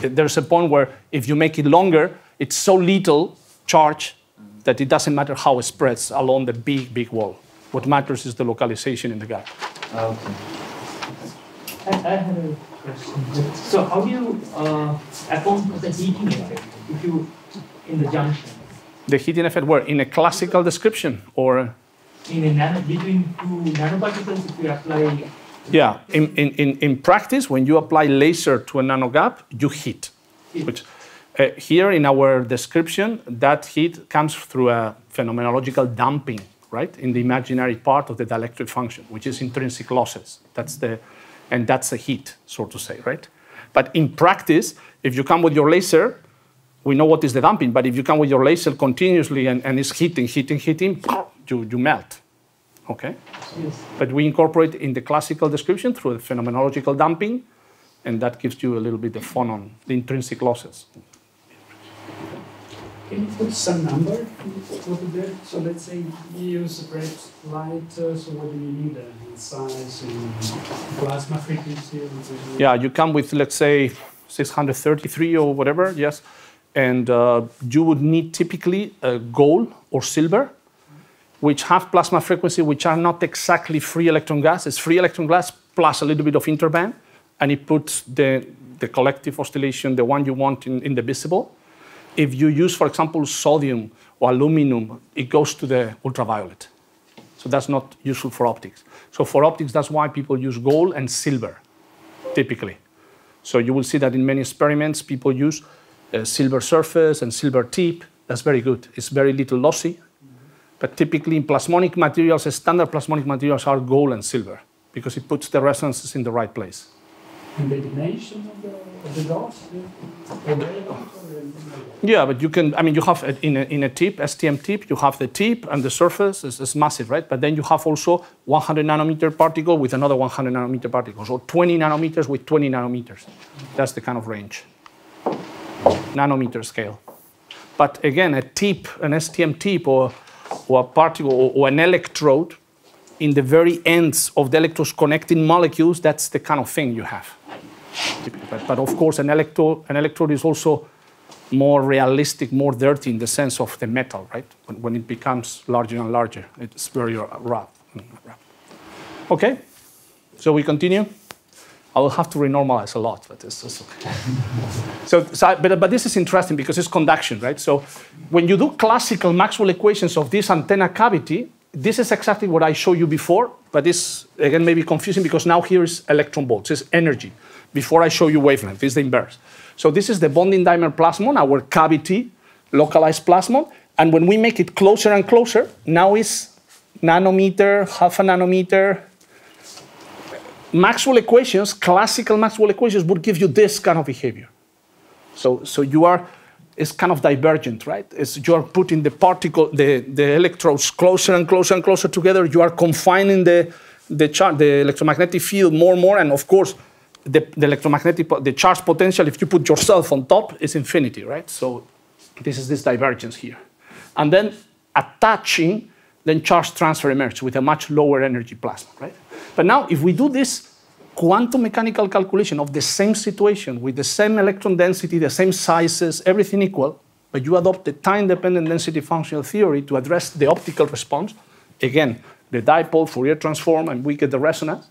There's a point where if you make it longer, it's so little charge that it doesn't matter how it spreads along the big, big wall. What matters is the localization in the gap. Okay. I, I have a question. So how do you uh, account for the heating effect if you in the junction The heating effect where? In a classical description or? In a nano between two nanoparticles if you apply Yeah, in, in, in, practice, when you apply laser to a nanogap, you heat. heat? Which, uh, here in our description, that heat comes through a phenomenological damping, right, in the imaginary part of the dielectric function, which is intrinsic losses. That's the, and that's the heat, so to say, right? But in practice, if you come with your laser, we know what is the damping, but if you come with your laser continuously and, and it's heating, heating, heating, you, you melt. Okay? Yes. But we incorporate in the classical description through the phenomenological damping, and that gives you a little bit of fun on the intrinsic losses. Can you put some number over there? So let's say you use separate light, uh, so what do you need uh, in size and plasma frequency? Yeah, you come with, let's say, 633 or whatever, yes, and uh, you would need typically uh, gold or silver, which have plasma frequency which are not exactly free electron gas. It's free electron gas plus a little bit of interband, and it puts the, the collective oscillation, the one you want in, in the visible. If you use, for example, sodium or aluminum, it goes to the ultraviolet. So that's not useful for optics. So for optics, that's why people use gold and silver, typically. So you will see that in many experiments, people use a silver surface and silver tip. That's very good. It's very little lossy. But typically in plasmonic materials, standard plasmonic materials are gold and silver because it puts the resonances in the right place. And the dimension of the, of the dots? yeah? Or or, but you can, I mean, you have a, in, a, in a tip, STM tip, you have the tip and the surface is, is massive, right? But then you have also 100 nanometer particle with another 100 nanometer particle. So 20 nanometers with 20 nanometers. That's the kind of range. Nanometer scale. But again, a tip, an STM tip or, or a particle or, or an electrode in the very ends of the electrodes connecting molecules, that's the kind of thing you have. But, but of course, an electrode, an electrode is also more realistic, more dirty in the sense of the metal, right? When, when it becomes larger and larger, it's very rough. Okay, so we continue. I will have to renormalize a lot, but it's, so, so but, but this is interesting because it's conduction, right? So when you do classical Maxwell equations of this antenna cavity, this is exactly what I showed you before, but this, again, may be confusing because now here is electron volts, it's energy. Before I show you wavelength, it's the inverse. So this is the bonding dimer plasmon, our cavity, localized plasmon. And when we make it closer and closer, now it's nanometer, half a nanometer. Maxwell equations, classical Maxwell equations would give you this kind of behavior. So, so you are, it's kind of divergent, right? It's, you are putting the particle, the, the electrodes closer and closer and closer together. You are confining the, the, char- the electromagnetic field more and more. And of course, the, the electromagnetic, the charge potential, if you put yourself on top, is infinity, right? So this is this divergence here. And then attaching, then charge transfer emerges with a much lower energy plasma, right? But now, if we do this quantum mechanical calculation of the same situation with the same electron density, the same sizes, everything equal, but you adopt the time-dependent density functional theory to address the optical response, again, the dipole, Fourier transform, and we get the resonance,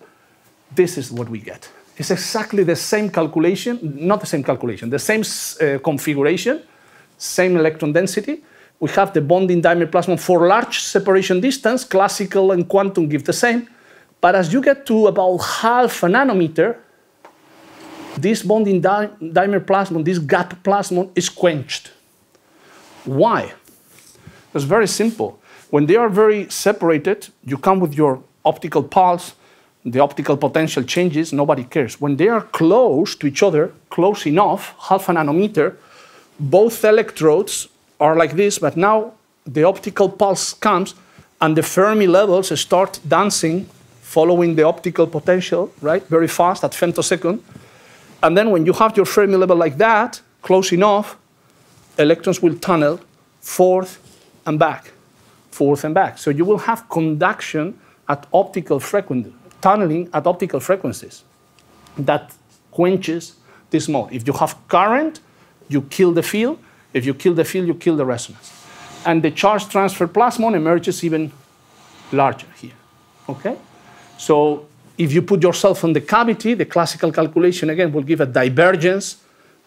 this is what we get. It's exactly the same calculation, not the same calculation, the same uh, configuration, same electron density. We have the bonding dimer plasmon for large separation distance, classical and quantum give the same. But as you get to about half a nanometer, this bonding di dimer plasmon, this gap plasmon, is quenched. Why? It's very simple. When they are very separated, you come with your optical pulse, the optical potential changes, nobody cares. When they are close to each other, close enough, half a nanometer, both electrodes are like this, but now the optical pulse comes and the Fermi levels start dancing following the optical potential, right, very fast at femtosecond. And then when you have your Fermi level like that, close enough, electrons will tunnel forth and back, forth and back. So you will have conduction at optical frequency, tunneling at optical frequencies that quenches this mode. If you have current, you kill the field. If you kill the field, you kill the resonance. And the charge transfer plasmon emerges even larger here. Okay? So if you put yourself on the cavity, the classical calculation again will give a divergence.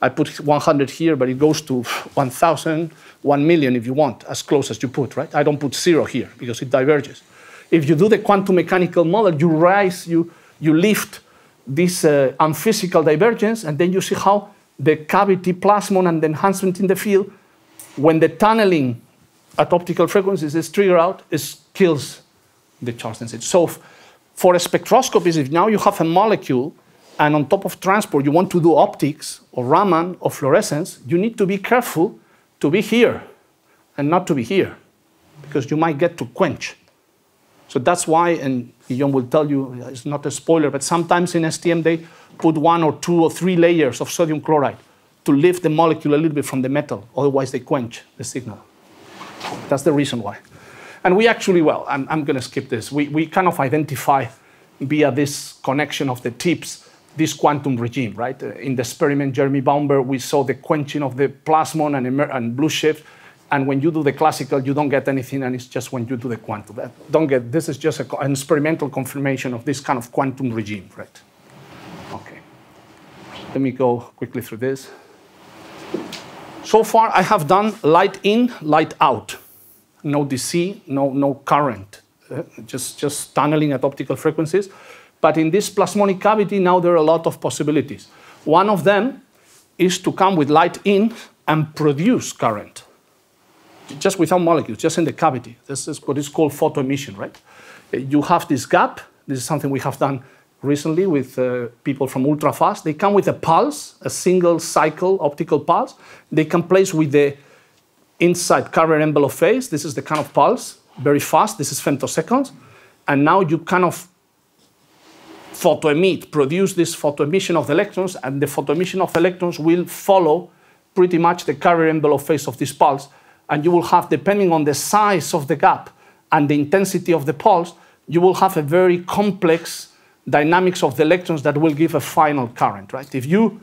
I put 100 here, but it goes to 1,000, 1 million if you want, as close as you put, right? I don't put zero here because it diverges. If you do the quantum mechanical model, you rise, you, you lift this uh, unphysical divergence, and then you see how the cavity plasmon and the enhancement in the field, when the tunneling at optical frequencies is triggered out, it kills the charge density. So for spectroscopies, if now you have a molecule and on top of transport, you want to do optics or Raman or fluorescence, you need to be careful to be here and not to be here because you might get to quench. So that's why, and Guillaume will tell you, it's not a spoiler, but sometimes in STM they put one or two or three layers of sodium chloride to lift the molecule a little bit from the metal. Otherwise, they quench the signal. That's the reason why. And we actually, well, I'm, I'm going to skip this. We, we kind of identify via this connection of the tips this quantum regime, right? In the experiment, Jeremy Baumberg, we saw the quenching of the plasmon and, and blue shift and when you do the classical, you don't get anything, and it's just when you do the quantum. That, don't get this is just a, an experimental confirmation of this kind of quantum regime, right? Okay. Let me go quickly through this. So far, I have done light in, light out. No DC, no, no current, uh, just, just tunneling at optical frequencies. But in this plasmonic cavity, now there are a lot of possibilities. One of them is to come with light in and produce current just without molecules, just in the cavity. This is what is called photoemission, right? Uh, you have this gap. This is something we have done recently with uh, people from ultrafast. They come with a pulse, a single cycle optical pulse. They can place with the inside carrier envelope phase. This is the kind of pulse, very fast. This is femtoseconds. And now you kind of photoemit, produce this photoemission of the electrons, and the photoemission of electrons will follow pretty much the carrier envelope phase of this pulse and you will have, depending on the size of the gap and the intensity of the pulse, you will have a very complex dynamics of the electrons that will give a final current, right? If you,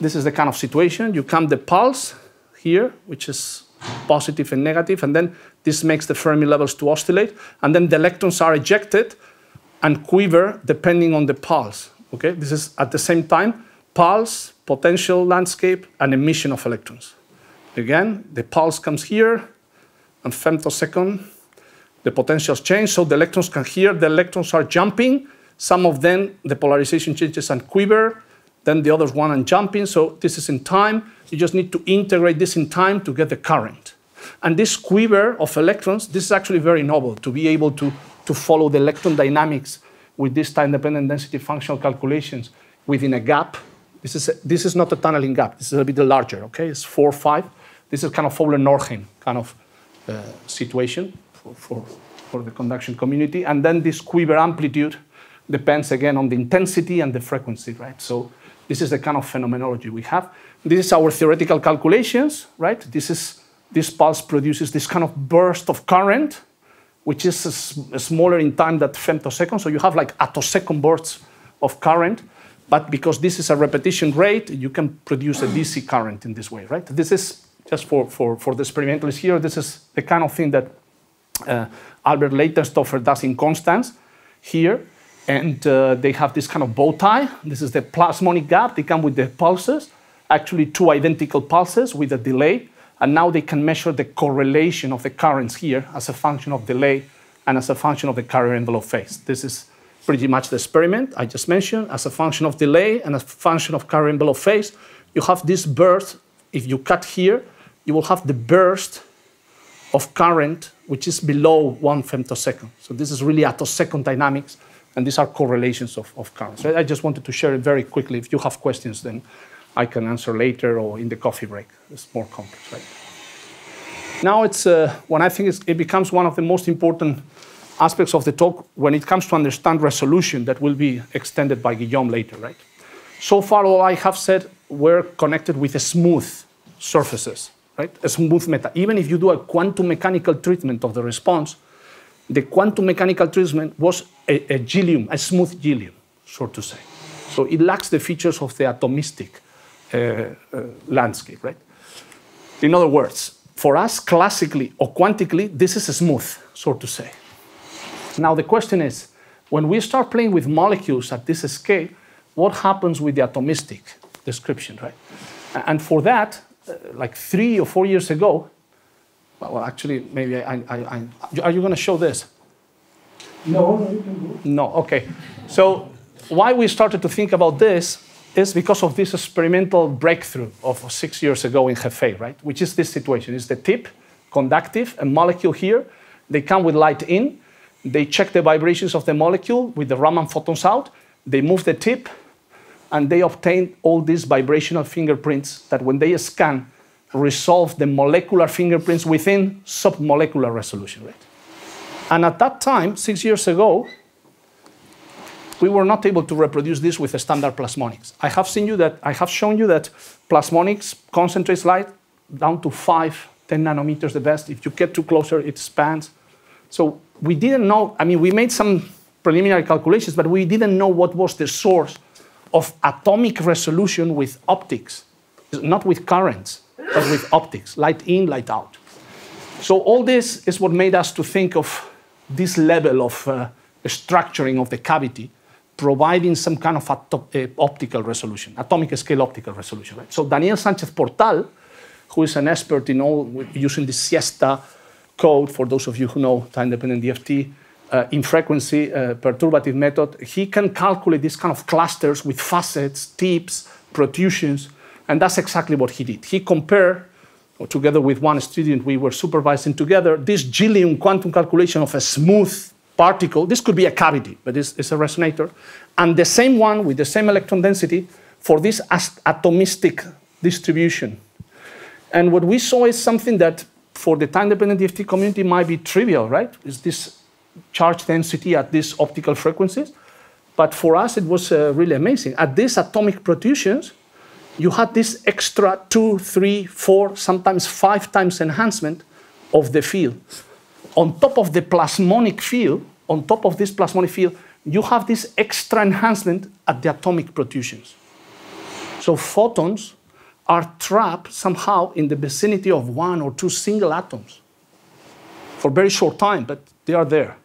this is the kind of situation, you come the pulse here, which is positive and negative, and then this makes the Fermi levels to oscillate, and then the electrons are ejected and quiver depending on the pulse, okay? This is at the same time pulse, potential landscape, and emission of electrons. Again, the pulse comes here, and femtosecond, the potentials change, so the electrons can hear, the electrons are jumping, some of them, the polarization changes and quiver, then the others one and jumping, so this is in time. You just need to integrate this in time to get the current. And this quiver of electrons, this is actually very novel, to be able to, to follow the electron dynamics with this time-dependent density functional calculations within a gap. This is, a, this is not a tunneling gap. This is a bit larger, okay? It's 4, 5. This is kind of Fowler-Nordheim kind of uh, situation for, for, for the conduction community. And then this quiver amplitude depends again on the intensity and the frequency, right? So this is the kind of phenomenology we have. This is our theoretical calculations, right? This is this pulse produces this kind of burst of current, which is smaller in time than femtosecond. So you have like attosecond bursts of current. But because this is a repetition rate, you can produce a DC current in this way, right? This is just for, for, for the experimentalists here, this is the kind of thing that uh, Albert Leitenstorfer does in Constance here. And uh, they have this kind of bow tie. This is the plasmonic gap. They come with the pulses, actually two identical pulses with a delay. And now they can measure the correlation of the currents here as a function of delay and as a function of the carrier envelope phase. This is pretty much the experiment I just mentioned. As a function of delay and as a function of carrier envelope phase, you have this burst. If you cut here, you will have the burst of current, which is below one femtosecond. So this is really attosecond dynamics, and these are correlations of, of. So I just wanted to share it very quickly. If you have questions, then I can answer later or in the coffee break. It's more complex, right? Now it's uh, when I think it becomes one of the most important aspects of the talk when it comes to understand resolution that will be extended by Guillaume later, right? So far, all I have said were connected with smooth surfaces right? A smooth meta. Even if you do a quantum mechanical treatment of the response, the quantum mechanical treatment was a, a a smooth jellium, so to say. So it lacks the features of the atomistic uh, uh, landscape, right? In other words, for us, classically or quantically, this is smooth, so to say. Now the question is, when we start playing with molecules at this scale, what happens with the atomistic description, right? And for that, uh, like three or four years ago, well, actually, maybe I, I, I are you going to show this? No, no, you can go. No, okay. So why we started to think about this is because of this experimental breakthrough of six years ago in Hefei, right? Which is this situation. It's the tip, conductive, a molecule here. They come with light in. They check the vibrations of the molecule with the Raman photons out. They move the tip, and they obtain all these vibrational fingerprints that when they scan, resolve the molecular fingerprints within submolecular resolution rate. And at that time, six years ago, we were not able to reproduce this with standard plasmonics. I have seen you that I have shown you that plasmonics concentrates light down to five, 10 nanometers the best. If you get too closer, it expands. So we didn't know, I mean, we made some preliminary calculations, but we didn't know what was the source of atomic resolution with optics, not with currents, but with optics, light in, light out. So all this is what made us to think of this level of uh, structuring of the cavity providing some kind of uh, optical resolution, atomic scale optical resolution. Right? So Daniel Sanchez Portal, who is an expert in all using the siesta code, for those of you who know time-dependent DFT, uh, in frequency uh, perturbative method, he can calculate these kind of clusters with facets, tips, protrusions, and that's exactly what he did. He compared, together with one student we were supervising together, this jellium quantum calculation of a smooth particle, this could be a cavity, but it's, it's a resonator, and the same one with the same electron density for this atomistic distribution. And what we saw is something that for the time-dependent DFT community might be trivial, right? Is this charge density at these optical frequencies? But for us, it was uh, really amazing. At these atomic protrusions, you had this extra two, three, four, sometimes five times enhancement of the field. On top of the plasmonic field, on top of this plasmonic field, you have this extra enhancement at the atomic protrusions. So photons are trapped somehow in the vicinity of one or two single atoms for a very short time, but they are there.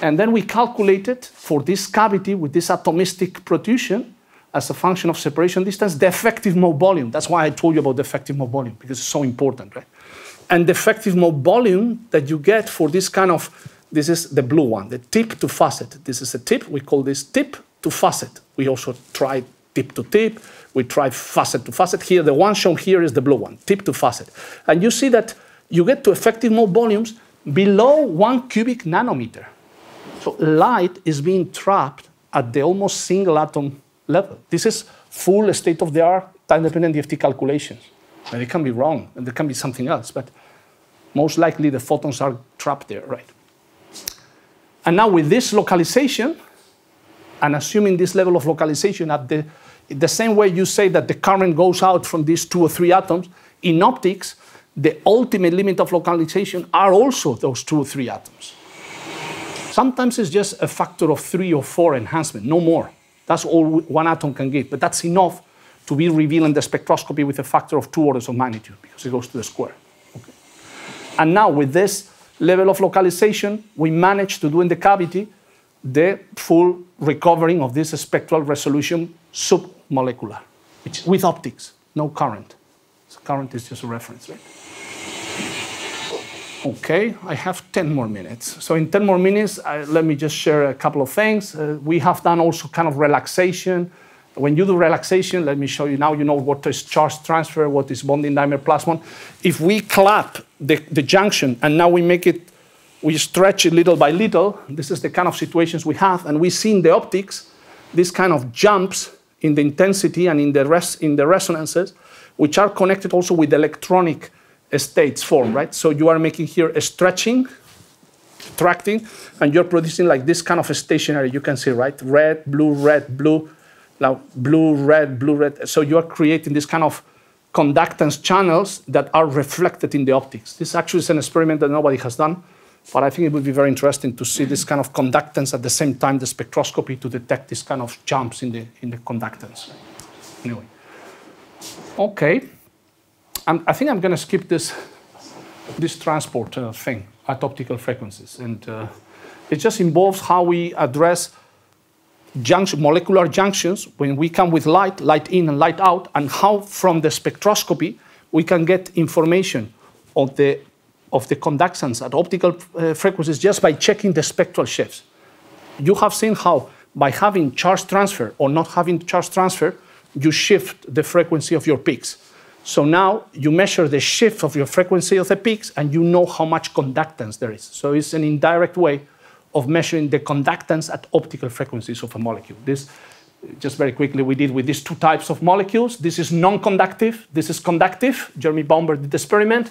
And then we calculated for this cavity with this atomistic protrusion as a function of separation distance, the effective mode volume. That's why I told you about the effective mode volume, because it's so important, right? And the effective mode volume that you get for this kind of this is the blue one, the tip to facet. This is a tip. We call this tip to facet. We also try tip to tip. We try facet to facet. Here, the one shown here is the blue one, tip to facet. And you see that you get to effective mode volumes below one cubic nanometer. So light is being trapped at the almost single atom level. This is full state-of-the-art time-dependent DFT calculations. And it can be wrong, and there can be something else, but most likely the photons are trapped there, right? And now with this localization, and assuming this level of localization at the, the same way you say that the current goes out from these two or three atoms, in optics, the ultimate limit of localization are also those two or three atoms. Sometimes it's just a factor of three or four enhancement, no more. That's all one atom can give, but that's enough to be revealing the spectroscopy with a factor of two orders of magnitude because it goes to the square. Okay. And now with this level of localization, we managed to do in the cavity the full recovering of this spectral resolution submolecular, which, with optics, no current. So current is just a reference, right? Okay, I have 10 more minutes. So in 10 more minutes, uh, let me just share a couple of things. Uh, we have done also kind of relaxation. When you do relaxation, let me show you now, you know what is charge transfer, what is bonding dimer plasmon. If we clap the, the junction and now we make it, we stretch it little by little, this is the kind of situations we have, and we see in the optics these kind of jumps in the intensity and in the, res in the resonances, which are connected also with electronic states form, right? So you are making here a stretching, tracting, and you're producing like this kind of stationary, you can see, right? Red, blue, red, blue, now blue, red, blue, red. So you are creating this kind of conductance channels that are reflected in the optics. This actually is an experiment that nobody has done, but I think it would be very interesting to see this kind of conductance at the same time the spectroscopy to detect this kind of jumps in the, in the conductance. Anyway. Okay. I'm, i think I'm going to skip this, this transport uh, thing at optical frequencies. And uh, it just involves how we address junction, molecular junctions when we come with light, light in and light out, and how from the spectroscopy we can get information of the, of the conductance at optical uh, frequencies just by checking the spectral shifts. You have seen how by having charge transfer or not having charge transfer, you shift the frequency of your peaks. So now you measure the shift of your frequency of the peaks and you know how much conductance there is. So it's an indirect way of measuring the conductance at optical frequencies of a molecule. This just very quickly, we did with these two types of molecules. This is non-conductive. This is conductive. Jeremy Baumberg did the experiment.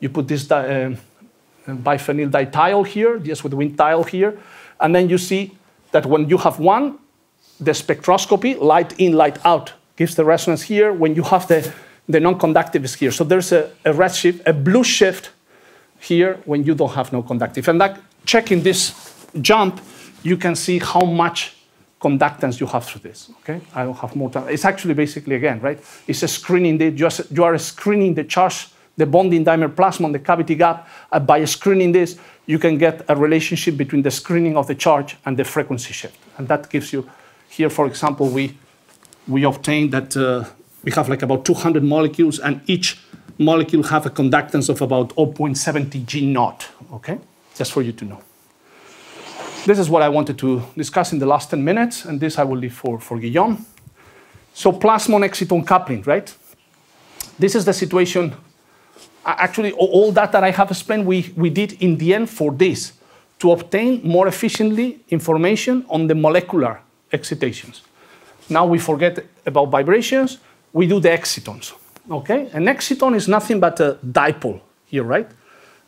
You put this uh, biphenyl dithiol here, just with the wind tile here, and then you see that when you have one, the spectroscopy, light in, light out, gives the resonance here. When you have the, the non-conductive is here. So there's a, a red shift, a blue shift here when you don't have no conductive. And that, checking this jump, you can see how much conductance you have through this. Okay, I don't have more time. It's actually basically again, right? It's a screening. The, you are screening the charge, the bonding dimer plasmon, the cavity gap. Uh, by screening this, you can get a relationship between the screening of the charge and the frequency shift, and that gives you. Here, for example, we we obtained that uh, we have like about 200 molecules, and each molecule have a conductance of about 0.70 G naught. Okay, just for you to know. This is what I wanted to discuss in the last 10 minutes, and this I will leave for, for Guillaume. So plasmon exciton coupling, right? This is the situation. Actually, all that that I have explained, we, we did in the end for this, to obtain more efficiently information on the molecular excitations. Now we forget about vibrations, we do the excitons, okay? An exciton is nothing but a dipole here, right?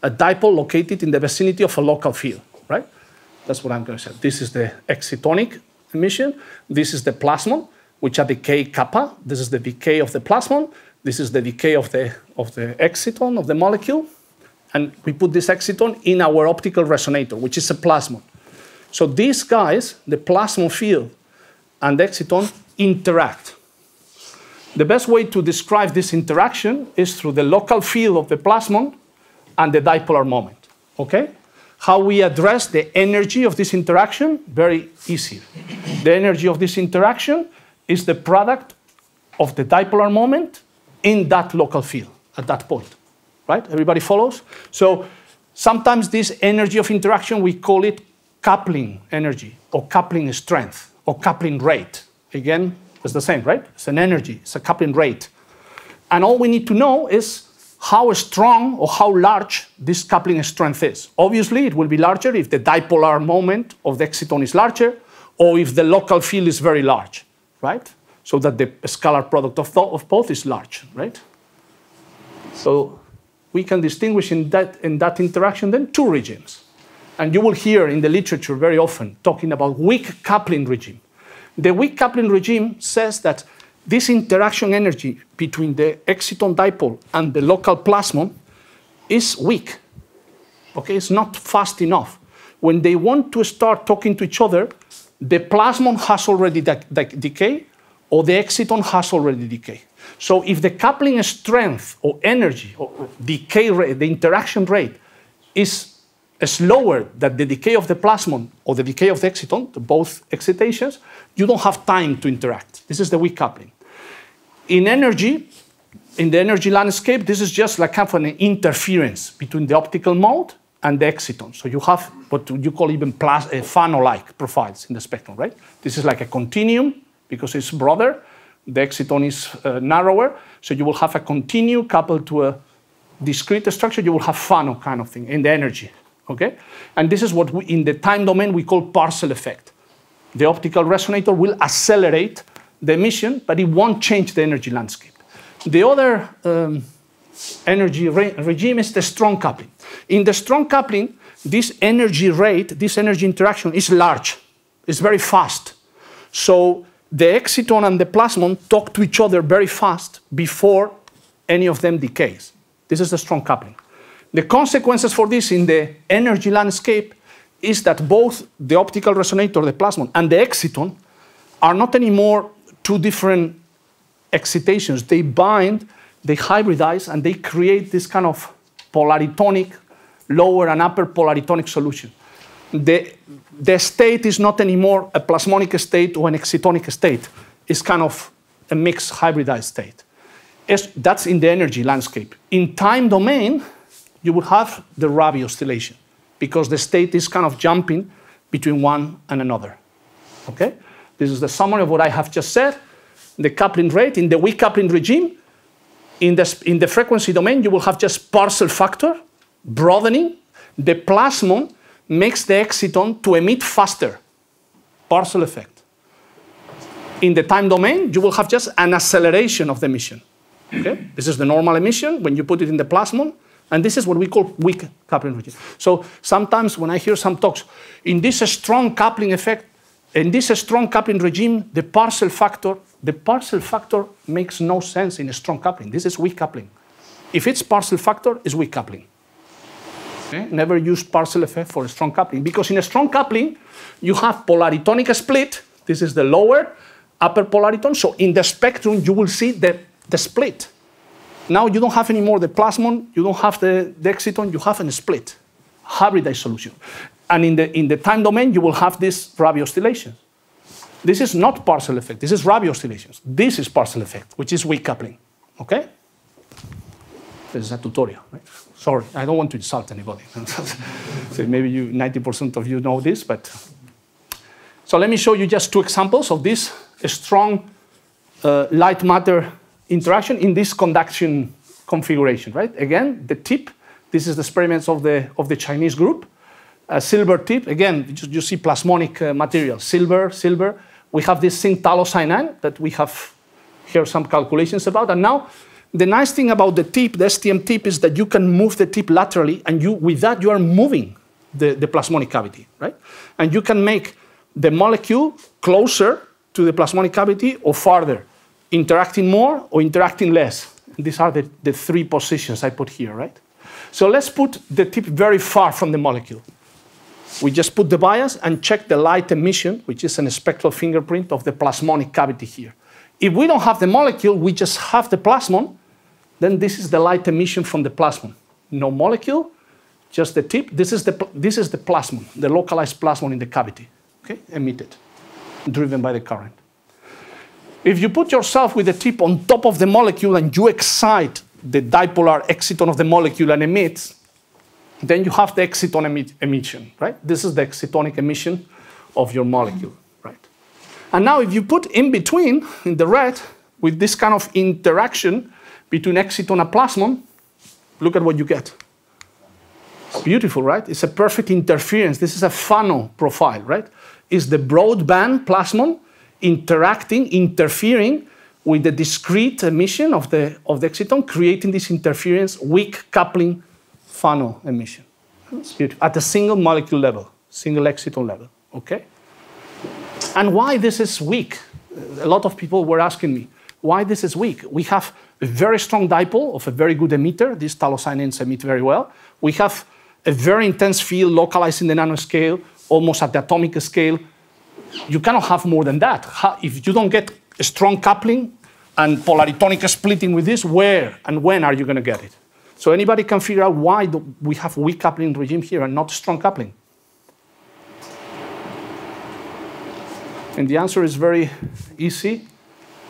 A dipole located in the vicinity of a local field, right? That's what I'm going to say. This is the excitonic emission. This is the plasmon, which are decay kappa. This is the decay of the plasmon. This is the decay of the, of the exciton of the molecule. And we put this exciton in our optical resonator, which is a plasmon. So these guys, the plasmon field and the exciton, interact. The best way to describe this interaction is through the local field of the plasmon and the dipolar moment. Okay? How we address the energy of this interaction? Very easy. The energy of this interaction is the product of the dipolar moment in that local field at that point. Right? Everybody follows? So sometimes this energy of interaction, we call it coupling energy or coupling strength or coupling rate. Again, it's the same, right? It's an energy, it's a coupling rate. And all we need to know is how strong or how large this coupling strength is. Obviously, it will be larger if the dipolar moment of the exciton is larger or if the local field is very large, right? So that the scalar product of, of both is large, right? So we can distinguish in that, in that interaction then two regimes. And you will hear in the literature very often talking about weak coupling regime. The weak coupling regime says that this interaction energy between the exciton dipole and the local plasmon is weak. Okay, it's not fast enough. When they want to start talking to each other, the plasmon has already de de decay or the exciton has already decayed. So if the coupling strength or energy or decay rate, the interaction rate is slower than the decay of the plasmon or the decay of the exciton, both excitations, you don't have time to interact. This is the weak coupling. In energy, in the energy landscape, this is just like kind of an interference between the optical mode and the exciton. So you have what you call even plas- uh, Fano-like profiles in the spectrum, right? This is like a continuum because it's broader. The exciton is uh, narrower. So you will have a continuum coupled to a discrete structure. You will have Fano kind of thing in the energy, okay? And this is what we, in the time domain we call Purcell effect. The optical resonator will accelerate the emission, but it won't change the energy landscape. The other um, energy re regime is the strong coupling. In the strong coupling, this energy rate, this energy interaction is large. It's very fast. So the exciton and the plasmon talk to each other very fast before any of them decays. This is the strong coupling. The consequences for this in the energy landscape is that both the optical resonator, the plasmon, and the exciton are not anymore two different excitations. They bind, they hybridize, and they create this kind of polaritonic, lower and upper polaritonic solution. The, the state is not anymore a plasmonic state or an excitonic state. It's kind of a mixed hybridized state. It's, that's in the energy landscape. In time domain, you would have the Rabi oscillation because the state is kind of jumping between one and another. Okay? This is the summary of what I have just said. The coupling rate in the weak coupling regime, in the, in the frequency domain, you will have just Purcell factor, broadening. The plasmon makes the exciton to emit faster, Purcell effect. In the time domain, you will have just an acceleration of the emission. Okay? This is the normal emission when you put it in the plasmon, and this is what we call weak coupling regime. So sometimes when I hear some talks, in this strong coupling effect, in this strong coupling regime, the Purcell factor, the Purcell factor makes no sense in a strong coupling. This is weak coupling. If it's Purcell factor, it's weak coupling. Okay? Never use Purcell effect for a strong coupling because in a strong coupling, you have polaritonic split. This is the lower upper polariton. So in the spectrum, you will see the, the split. Now you don't have anymore the plasmon, you don't have the, exciton, you have a split, hybridized solution. And in the, in the time domain, you will have this Rabi oscillations. This is not Purcell effect, this is Rabi oscillations. This is Purcell effect, which is weak coupling. Okay? This is a tutorial. Right? Sorry, I don't want to insult anybody. so maybe you, 90% of you know this, but. So let me show you just two examples of this strong uh, light matter interaction in this conduction configuration, right? Again, the tip, this is the experiments of the, of the Chinese group. A silver tip, again, you, you see plasmonic uh, material, silver, silver. We have this zinc phthalocyanine that we have here some calculations about. And now, the nice thing about the tip, the STM tip, is that you can move the tip laterally, and you, with that, you are moving the, the plasmonic cavity, right? And you can make the molecule closer to the plasmonic cavity or farther interacting more or interacting less. These are the, the three positions I put here, right? So let's put the tip very far from the molecule. We just put the bias and check the light emission, which is a spectral fingerprint of the plasmonic cavity here. If we don't have the molecule, we just have the plasmon, then this is the light emission from the plasmon. No molecule, just the tip. This is the, this is the plasmon, the localized plasmon in the cavity, okay, emitted, driven by the current. If you put yourself with the tip on top of the molecule and you excite the dipolar exciton of the molecule and emit, then you have the exciton emit emission, right? This is the excitonic emission of your molecule, right? And now if you put in between, in the red, with this kind of interaction between exciton and plasmon, look at what you get. It's beautiful, right? It's a perfect interference. This is a Fano profile, right? It's the broadband plasmon interacting, interfering with the discrete emission of the, of the exciton, creating this interference, weak coupling Fano emission. At a single molecule level, single exciton level, okay? And why this is weak? A lot of people were asking me, why this is weak? We have a very strong dipole of a very good emitter. These phthalocyanins emit very well. We have a very intense field localized in the nanoscale, almost at the atomic scale, you cannot have more than that. If you don't get a strong coupling and polaritonic splitting with this, where and when are you going to get it? So anybody can figure out why we have weak coupling regime here and not strong coupling. And the answer is very easy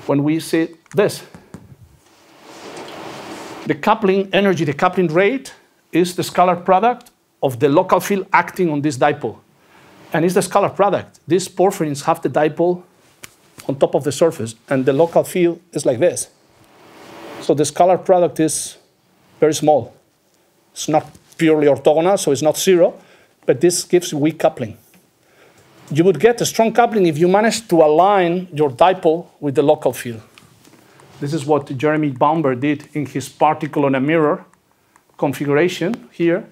when we see this. The coupling energy, the coupling rate, is the scalar product of the local field acting on this dipole and it's the scalar product. These porphyrins have the dipole on top of the surface, and the local field is like this. So the scalar product is very small. It's not purely orthogonal, so it's not zero, but this gives weak coupling. You would get a strong coupling if you manage to align your dipole with the local field. This is what Jeremy Baumberg did in his particle on a mirror configuration here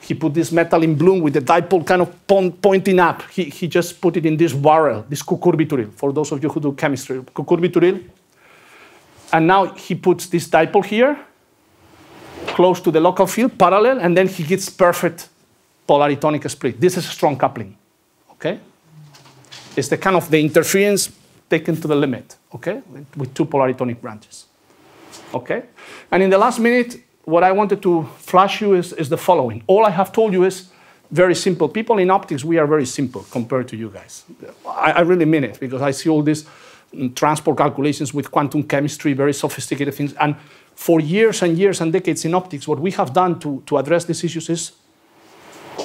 he put this methylene blue with the dipole kind of pointing up. He, he just put it in this barrel, this cucurbituril, for those of you who do chemistry, cucurbituril. And now he puts this dipole here, close to the local field, parallel, and then he gets perfect polaritonic split. This is a strong coupling, okay? It's the kind of the interference taken to the limit, okay? With two polaritonic branches, okay? And in the last minute, what I wanted to flash you is, is the following. All I have told you is very simple. People in optics, we are very simple compared to you guys. I, I really mean it because I see all these mm, transport calculations with quantum chemistry, very sophisticated things. And for years and years and decades in optics, what we have done to, to address these issues is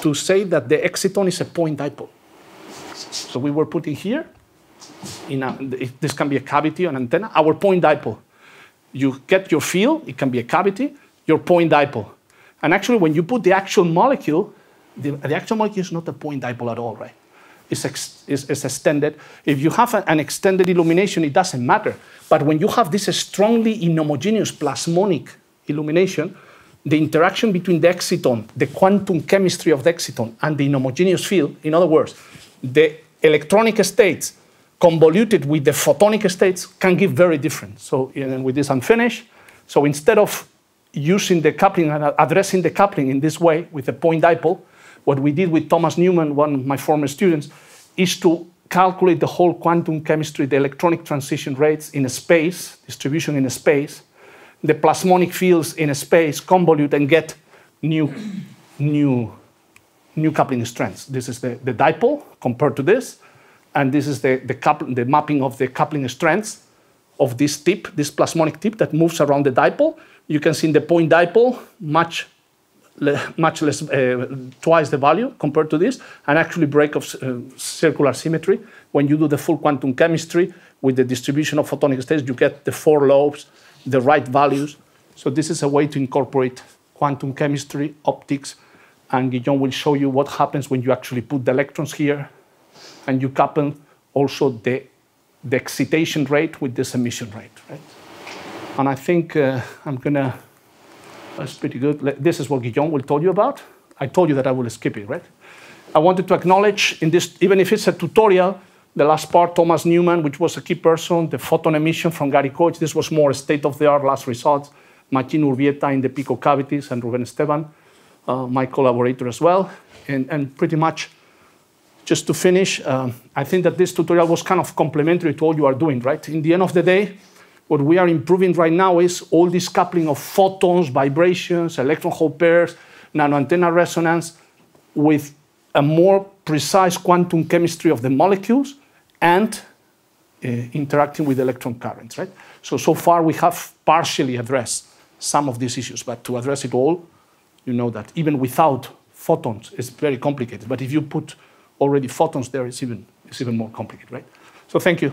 to say that the exciton is a point dipole. So we were putting here, in a, this can be a cavity, an antenna, our point dipole. You get your field, it can be a cavity, your point dipole. And actually, when you put the actual molecule, the, the actual molecule is not a point dipole at all, right? It's, ex, is, is, extended. If you have a, an extended illumination, it doesn't matter. But when you have this strongly inhomogeneous plasmonic illumination, the interaction between the exciton, the quantum chemistry of the exciton, and the inhomogeneous field, in other words, the electronic states convoluted with the photonic states can give very different. So and with this, I'm finished. So instead of using the coupling and addressing the coupling in this way with a point dipole, what we did with Thomas Neuman, one of my former students, is to calculate the whole quantum chemistry, the electronic transition rates in a space, distribution in a space, the plasmonic fields in a space, convolute, and get new, new, new coupling strengths. This is the, the dipole compared to this, and this is the, the, coupling, the mapping of the coupling strengths of this tip, this plasmonic tip that moves around the dipole. You can see in the point dipole, much, much less, uh, twice the value compared to this, and actually break of uh, circular symmetry. When you do the full quantum chemistry with the distribution of photonic states, you get the four lobes, the right values. So this is a way to incorporate quantum chemistry, optics, and Guillaume will show you what happens when you actually put the electrons here and you couple also the, the excitation rate with this emission rate, right? And I think uh, I'm gonna, that's pretty good. This is what Guillaume will tell you about. I told you that I will skip it, right? I wanted to acknowledge in this, even if it's a tutorial, the last part, Thomas Neuman, which was a key person, the photon emission from Gary Koch. This was more state-of-the-art last results. Mattin Urbieta in the Pico cavities and Ruben Esteban, uh, my collaborator as well. And, and, pretty much, just to finish, um, I think that this tutorial was kind of complementary to all you are doing, right? In the end of the day, what we are improving right now is all this coupling of photons, vibrations, electron hole pairs, nanoantenna resonance with a more precise quantum chemistry of the molecules and uh, interacting with electron currents, right? So, so far we have partially addressed some of these issues, but to address it all, you know that even without photons, it's very complicated. But if you put already photons there, it's even, it's even more complicated, right? So thank you.